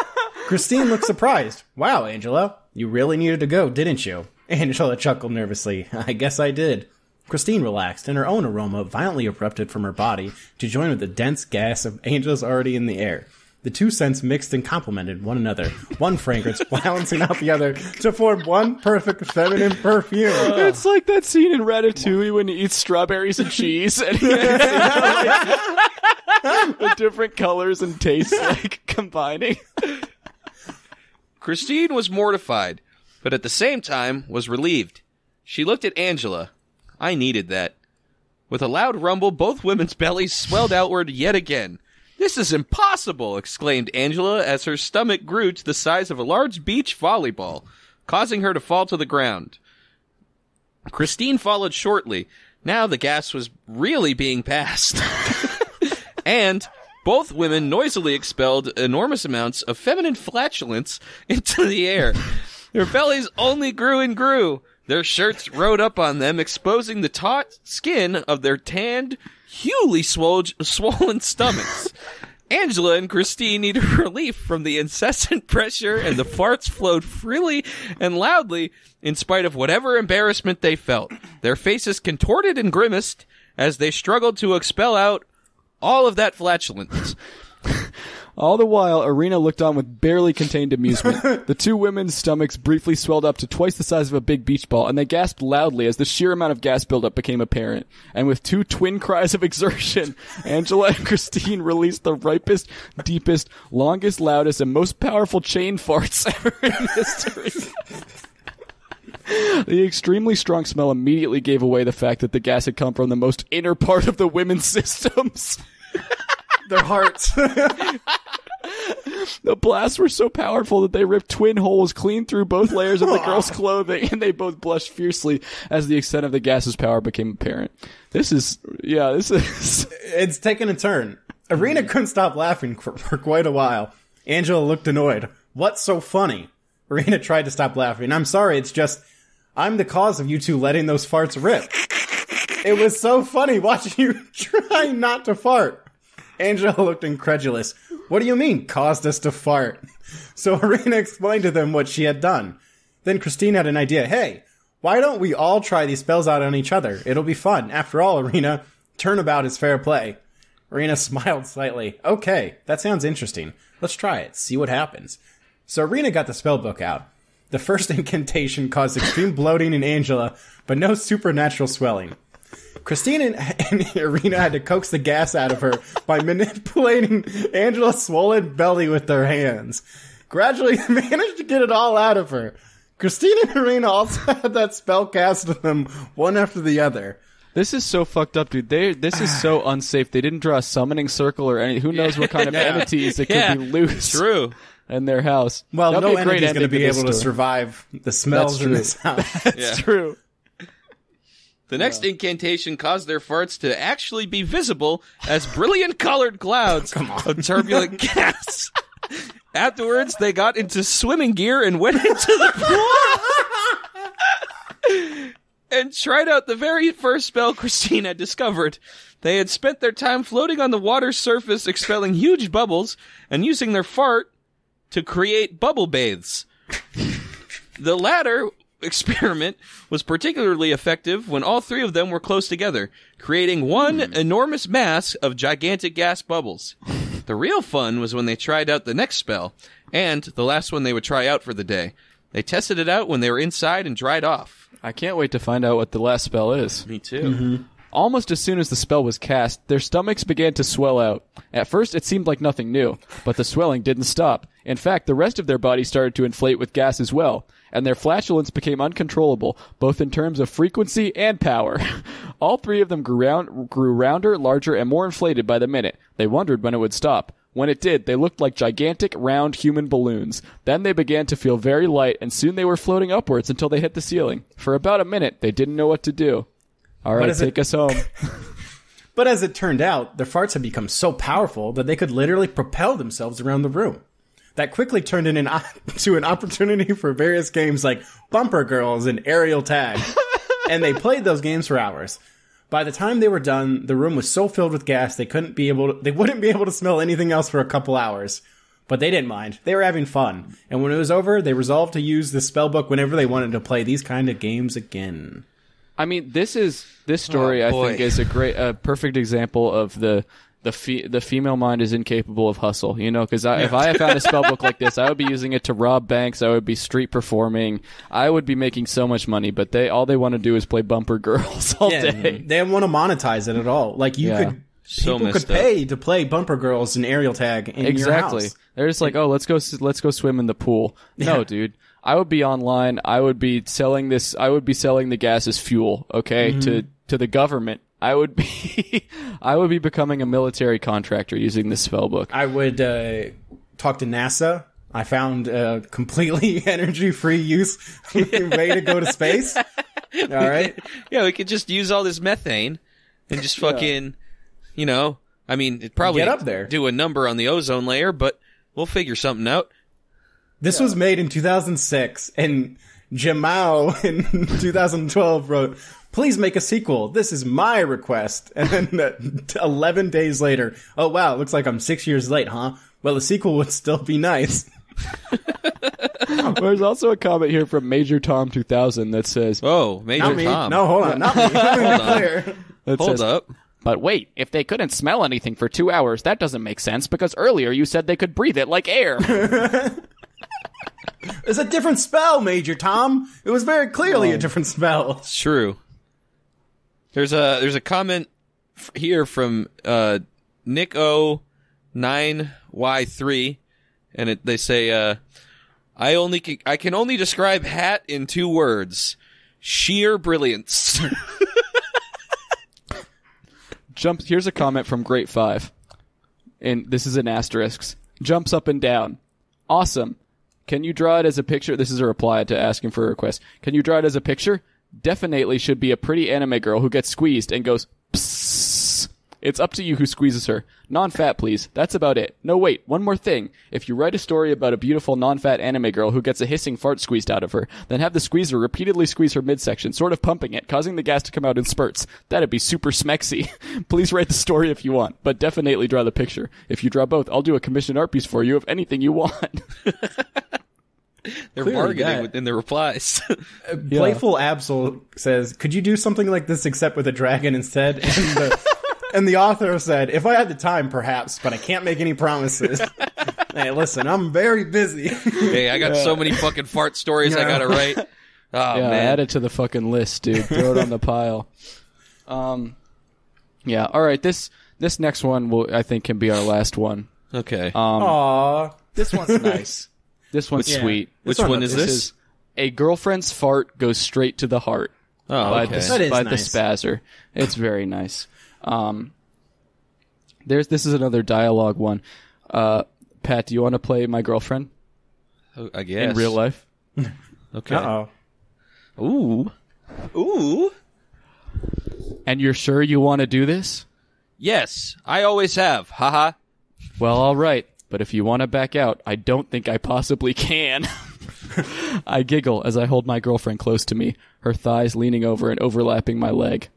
*laughs* Christine looked surprised. Wow, Angela, you really needed to go, didn't you? Angela chuckled nervously. I guess I did. Christine relaxed, and her own aroma violently erupted from her body to join with the dense gas of Angela's already in the air. The two scents mixed and complemented one another, one fragrance *laughs* balancing out the other to form one perfect feminine perfume. *laughs* It's like that scene in Ratatouille when he eats strawberries and cheese, and he like, *laughs* the different colors and tastes like combining. Christine was mortified, but at the same time was relieved. She looked at Angela. I needed that. With a loud rumble, both women's bellies swelled outward yet again. This is impossible! exclaimed Angela as her stomach grew to the size of a large beach volleyball, causing her to fall to the ground. Christine followed shortly. Now the gas was really being passed. *laughs* and both women noisily expelled enormous amounts of feminine flatulence into the air. Their bellies only grew and grew. Their shirts rode up on them, exposing the taut skin of their tanned, hugely swol- swollen stomachs. *laughs* Angela and Christine needed *laughs* relief from the incessant pressure, and the farts flowed freely and loudly in spite of whatever embarrassment they felt. Their faces contorted and grimaced as they struggled to expel out all of that flatulence. All the while, Arena looked on with barely contained amusement. *laughs* the two women's stomachs briefly swelled up to twice the size of a big beach ball, and they gasped loudly as the sheer amount of gas buildup became apparent. And with two twin cries of exertion, *laughs* Angela and Christine released the ripest, deepest, longest, loudest, and most powerful chain farts *laughs* ever in history. The extremely strong smell immediately gave away the fact that the gas had come from the most inner part of the women's systems. Their hearts. The blasts were so powerful that they ripped twin holes clean through both layers of the *laughs* girl's clothing, and they both blushed fiercely as the extent of the gas's power became apparent. This is, yeah, this is. *laughs* it's taken a turn. Arena mm. couldn't stop laughing for, for quite a while. Angela looked annoyed. What's so funny? Arena tried to stop laughing. I'm sorry, it's just, I'm the cause of you two letting those farts rip. It was so funny watching you *laughs* try not to fart. Angela looked incredulous. What do you mean, caused us to fart? *laughs* So Arena explained to them what she had done. Then Christine had an idea. Hey, why don't we all try these spells out on each other? It'll be fun. After all, Arena, turnabout is fair play. Arena *laughs* smiled slightly. Okay, that sounds interesting. Let's try it. See what happens. So Arena got the spell book out. The first *laughs* incantation caused extreme bloating in Angela, but no supernatural swelling. Christine and, and Arena had to coax the gas out of her by manipulating Angela's swollen belly with their hands. Gradually, *laughs* they managed to get it all out of her. Christine and Arena also *laughs* had that spell cast on them one after the other. This is so fucked up, dude. They this is so *sighs* unsafe. They didn't draw a summoning circle or any. Who knows what kind of *laughs* entities that Yeah, could be loose True. in their house. Well, That'd no be entity is going to be this able to survive the smells in true. this house. It's true. The next incantation caused their farts to actually be visible as brilliant colored clouds *laughs* of turbulent *laughs* gas. Afterwards, they got into swimming gear and went into the pool and tried out the very first spell Christine had discovered. They had spent their time floating on the water's surface, expelling huge bubbles and using their fart to create bubble baths. The latter experiment was particularly effective when all three of them were close together, creating one hmm. enormous mass of gigantic gas bubbles. The real fun was when they tried out the next spell, and the last one they would try out for the day. They tested it out when they were inside and dried off. I can't wait to find out what the last spell is. Me too. Mm-hmm. Almost as soon as the spell was cast, their stomachs began to swell out. At first, it seemed like nothing new, but the swelling didn't stop. In fact, the rest of their body started to inflate with gas as well, and their flatulence became uncontrollable, both in terms of frequency and power. *laughs* All three of them grew, round, grew rounder, larger, and more inflated by the minute. They wondered when it would stop. When it did, they looked like gigantic, round human balloons. Then they began to feel very light, and soon they were floating upwards until they hit the ceiling. For about a minute, they didn't know what to do. All right, is it- take us home. *laughs* *laughs* But as it turned out, their farts had become so powerful that they could literally propel themselves around the room. That quickly turned in an, *laughs* to an opportunity for various games like Bumper Girls and Aerial Tag. *laughs* and they played those games for hours. By the time they were done, the room was so filled with gas they couldn't be able to, they wouldn't be able to smell anything else for a couple hours. But they didn't mind. They were having fun. And when it was over, they resolved to use the spell book whenever they wanted to play these kind of games again. I mean, this is this oh, story. Oh, I think is a great, a perfect example of the the fe- the female mind is incapable of hustle. You know, because if I had found a spell book like this, I would be *laughs* using it to rob banks. I would be street performing. I would be making so much money. But they all they want to do is play bumper girls *laughs* all Yeah, day. they don't want to monetize it at all. Like you Yeah. could, So people messed could up. pay to play bumper girls and aerial tag in Exactly. your house. They're just like, oh, let's go, let's go swim in the pool. No, dude. I would be online. I would be selling this. I would be selling the gas as fuel. Okay, Mm-hmm. to to the government. I would be, *laughs* I would be becoming a military contractor using this spell book. I would uh, talk to NASA. I found a completely *laughs* energy-free use *laughs* way to go to space. All right. Yeah, we could just use all this methane and just fucking, you know, I mean, it probably Get up there. do a number on the ozone layer, but we'll figure something out. This was made in 2006, and Jamal in 2012 wrote, "Please make a sequel. This is my request." And then uh, *laughs* 11 days later, oh wow, looks like I'm six years late, huh? Well, a sequel would still be nice. *laughs* There's also a comment here from Major Tom 2000 that says, Oh, Major Not me. Tom. No, hold on, not me. *laughs* Let me be clear. that Hold says, up. But wait, if they couldn't smell anything for two hours, that doesn't make sense because earlier you said they could breathe it like air. It's a different spell, Major Tom. It was very clearly a different spell. It's true. There's a there's a comment here from uh, Nick O nine Y three, and it, they say uh, I only c- I can only describe hat in two words: sheer brilliance. *laughs* Jump. Here's a comment from Great Five, and this is an asterisk. Jumps up and down. Awesome. Can you draw it as a picture? This is a reply to asking for a request. Can you draw it as a picture? Definitely should be a pretty anime girl who gets squeezed and goes. Psst. It's up to you who squeezes her. Non-fat, please. That's about it. No, wait. One more thing. If you write a story about a beautiful non-fat anime girl who gets a hissing fart squeezed out of her, then have the squeezer repeatedly squeeze her midsection, sort of pumping it, causing the gas to come out in spurts. That'd be super smexy. *laughs* please write the story if you want, but definitely draw the picture. If you draw both, I'll do a commissioned art piece for you of anything you want. *laughs* They're Clearly bargaining that- within their replies. *laughs* Playful Absol says, "Could you do something like this except with a dragon instead?" And the, *laughs* and the author said, "If I had the time, perhaps, but I can't make any promises." *laughs* hey, listen, I'm very busy. hey, I got so many fucking fart stories I gotta write. Oh yeah, man, add it to the fucking list, dude. Throw it on the pile. Um, yeah. All right. This this next one will I think can be our last one. okay. Aw, This one's nice. This one's Yeah. sweet. Which one- one is This this? is a girlfriend's fart goes straight to the heart oh, by okay. the That is by nice. the spazzer. It's very nice. Um, there's this is another dialogue one. Uh, Pat, do you want to play my girlfriend Oh, I guess in real life? *laughs* Okay. uh oh. Ooh. Ooh. And you're sure you want to do this? Yes, I always have. Haha. Well, all right. But if you want to back out, I don't think I possibly can. *laughs* I giggle as I hold my girlfriend close to me, her thighs leaning over and overlapping my leg.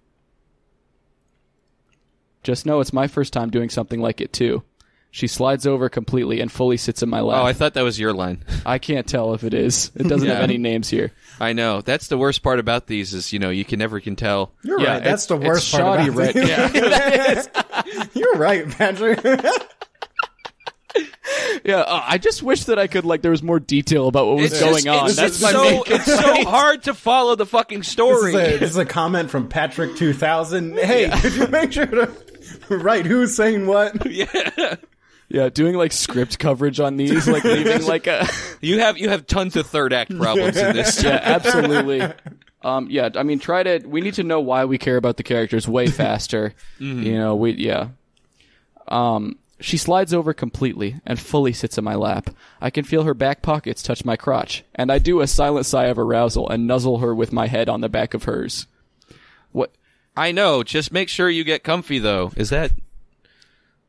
Just know it's my first time doing something like it too. She slides over completely and fully sits in my lap. Oh, I thought that was your line. *laughs* I can't tell if it is. It doesn't have any names here. I know. That's the worst part about these is, you know, you can never can tell. You're Yeah, right. That's the worst it's part shoddy, about right? this. *laughs* Yeah. You're right, Patrick. Yeah, uh, I just wish that I could like there was more detail about what was It's going just- on. It's That's just my so, main it's so *laughs* hard to follow the fucking This story. is, a, this is a comment from Patrick 2000. Hey, could you make sure to write who's saying what? *laughs* Yeah, Yeah, doing like script coverage on these, like *laughs* leaving like a You have you have tons of third act problems in this. yeah, absolutely. Um, yeah, I mean, try to. We need to know why we care about the characters way faster. You know, we yeah. Um, she slides over completely and fully sits in my lap. I can feel her back pockets touch my crotch, and I do a silent sigh of arousal and nuzzle her with my head on the back of hers. What? I know. Just make sure you get comfy though. Is that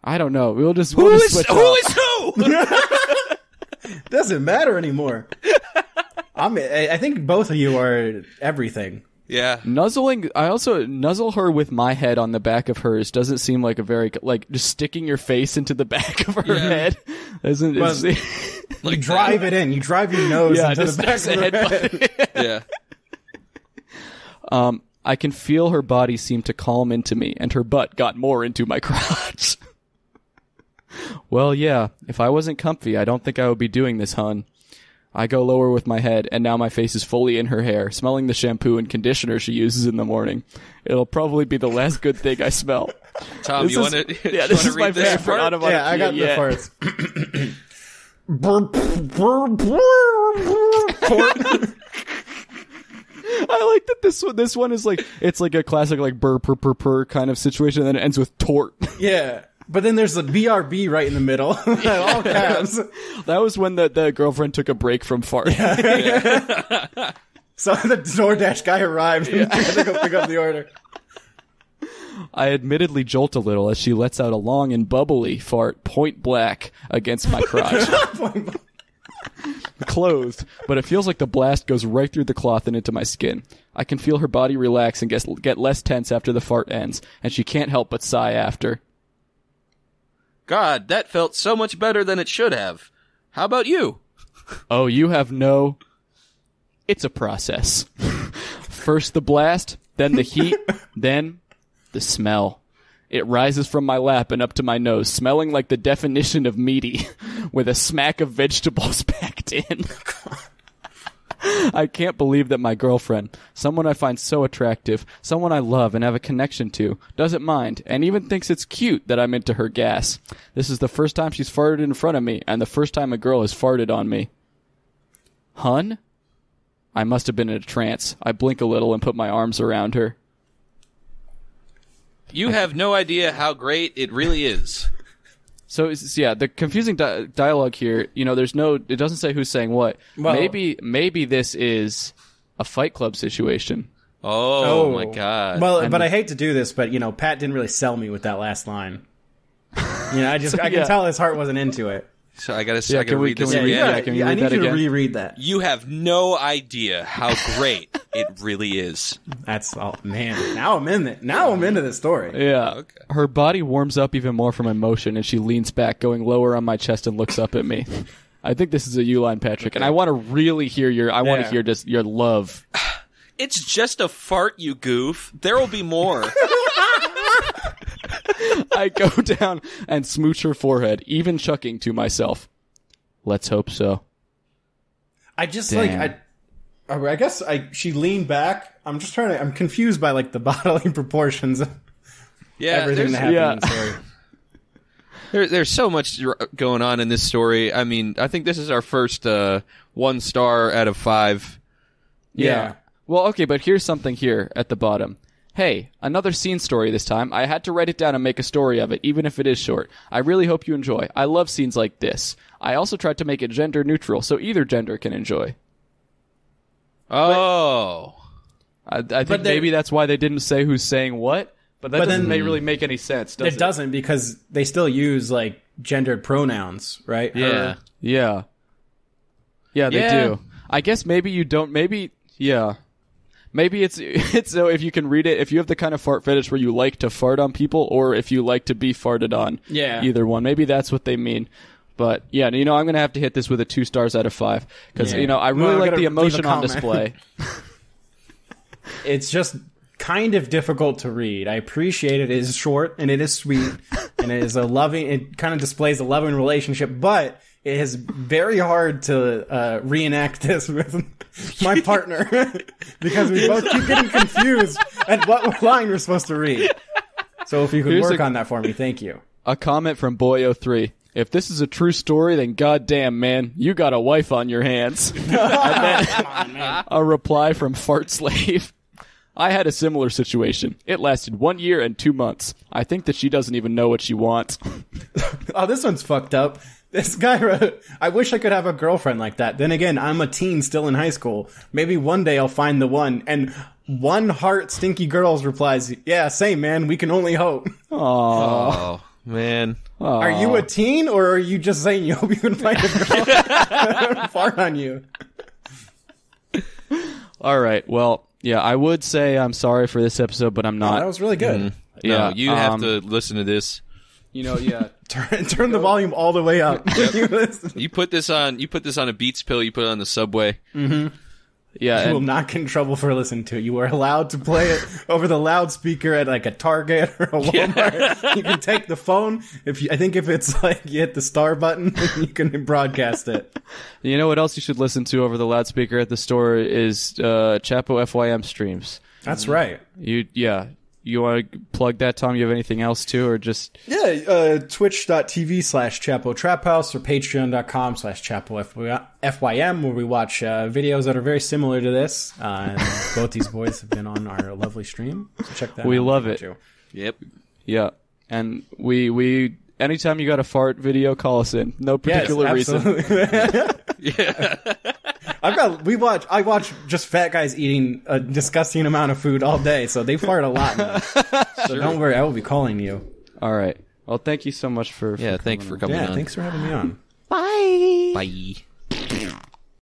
I don't know. We'll just who we'll just is switch who up. is who? *laughs* *laughs* Doesn't matter anymore. I'm, I I think both of you are everything. Yeah. Nuzzling, I also nuzzle her with my head on the back of hers. Doesn't seem like a very like just sticking your face into the back of her Yeah. head. *laughs* Isn't Well, *laughs* it? You drive it in. You drive your nose Yeah, into just the back of her head head. *laughs* Yeah. Um, I can feel her body seem to calm into me, and her butt got more into my crotch. Well, yeah, if I wasn't comfy, I don't think I would be doing this, hun. I go lower with my head, and now my face is fully in her hair, smelling the shampoo and conditioner she uses in the morning. It'll probably be the last good thing I smell. Tom, This you want to? *laughs* yeah, this is my this favorite part? onomatopoeia Yeah, I got yet. the parts. *laughs* I like that this one. This one is like it's like a classic like burr purr purr purr kind of situation, and then it ends with tort. *laughs* yeah. But then there's the BRB right in the middle. *laughs* All caps. that was when the the girlfriend took a break from fart. *laughs* *laughs* So the DoorDash guy arrived and had to go pick up the order. I admittedly jolt a little as she lets out a long and bubbly fart, point black, against my crotch. Clothed, but it feels like the blast goes right through the cloth and into my skin. I can feel her body relax and get, get less tense after the fart ends, and she can't help but sigh after. God, that felt so much better than it should have. How about you? Oh, you have no. It's a process. *laughs* First the blast, then the heat, *laughs* then the smell. It rises from my lap and up to my nose, smelling like the definition of meaty, *laughs* with a smack of vegetables packed in. *laughs* I can't believe that my girlfriend, someone I find so attractive, someone I love and have a connection to, doesn't mind, and even thinks it's cute that I'm into her gas. This is the first time she's farted in front of me, and the first time a girl has farted on me. Hun? I must have been in a trance. I blink a little and put my arms around her. You have no idea how great it really is. So it's- yeah, the confusing di- dialogue here. You know, there's no. It doesn't say who's saying what. Well- maybe maybe this is a Fight Club situation. Oh, oh. my god. Well, but I hate to do this, but you know, Pat didn't really sell me with that last line. You know, I just *laughs* I can yeah. tell his heart wasn't into it. So I gotta, Yeah, I gotta can we- read can this we Yeah, read- again. yeah, gotta- can you I need that you to again? reread that. You have no idea how great it really is. *laughs* That's all, man. Now I'm in it. Now I'm into this story. Yeah. Okay. Her body warms up even more from emotion, and she leans back, going lower on my chest, and looks up at me. I think this is a U line, Patrick, and I want to really hear your. I want to Yeah. hear just your love. *sighs* It's just a fart, you goof. There will be more. *laughs* *laughs* I go down and smooch her forehead, even chucking to myself. Let's hope so. I just Damn. like I. I guess I she leaned back. I'm just trying to. I'm confused by like the *laughs* bodily proportions of Yeah, everything there's, that happened yeah. in the story. *laughs* there, there's so much going on in this story. I mean, I think this is our first uh, one star out of five. Yeah. Well, okay, but here's something here at the bottom. Hey, another scene story this time. I had to write it down and make a story of it, even if it is short. I really hope you enjoy. I love scenes like this. I also tried to make it gender neutral, so either gender can enjoy. Oh, I, I think they- maybe that's why they didn't say who's saying what, but that But doesn't then- ma- really make any sense, does it? It doesn't because they still use like gendered pronouns, right? yeah. Or- Yeah. Yeah, they Yeah. do. I guess maybe you don't. Maybe yeah. Maybe it's *laughs* it's so if you can read it, if you have the kind of fart fetish where you like to fart on people, or if you like to be farted on. Yeah. Either one. Maybe that's what they mean. But yeah, you know, I'm gonna have to hit this with a two stars out of five because Yeah. you know I really I like the emotion on display. *laughs* *laughs* it's just kind of difficult to read. I appreciate it. It is short and it is sweet and it is a loving. It kind of displays a loving relationship, but it is very hard to uh, reenact this with my *laughs* partner *laughs* because we both keep getting confused at what line we're supposed to read. So if you could Here's work a- on that for me, thank you. a comment from Boyo3. If this is a true story, then goddamn, man, you got a wife on your hands. *laughs* and then a reply from Fart Slave. I had a similar situation. It lasted one year and two months. I think that she doesn't even know what she wants. Oh, this one's fucked up. This guy wrote, I wish I could have a girlfriend like that. Then again, I'm a teen still in high school. Maybe one day I'll find the one. And one heart stinky girls replies, Yeah, same man. We can only hope. Oh man. Are you a teen or are you just saying you hope you can find a girl *laughs* *laughs* fart on you? All right. Well, yeah, I would say I'm sorry for this episode, but I'm not. that was really good. yeah, no, you have um, to listen to this. You know, yeah. *laughs* Turn, turn the volume all the way up. You. *laughs* You put this on. You put this on a Beats pill. You put it on the subway. Yeah, You will not get in trouble for listening to it. You are allowed to play it *laughs* over the loudspeaker at like a Target or a Walmart. You can take the phone. If you, I think if it's like you hit the star button, you can broadcast it. You know what else you should listen to over the loudspeaker at the store is uh, Chapo FYM streams. That's right. You yeah. You want to plug that, Tom? You have anything else too, or just Yeah, uh, twitch.tv slash Chapo Trap House or patreon.com slash Chapo FYM, where we watch uh, videos that are very similar to this. Uh, and *laughs* both these boys have been on our lovely stream. So check that out. We love it. too. Yep. yeah? And we we anytime you got a fart video, call us in. No Yes, particular reason. *laughs* absolutely. I've got, we watch, I watch just fat guys eating a disgusting amount of food all day, so they fart a lot now. *laughs* So don't worry, I will be calling you. All right. Well, thank you so much for. Yeah. for Thanks coming for on. coming Yeah, on. thanks for having me on. Bye. Bye.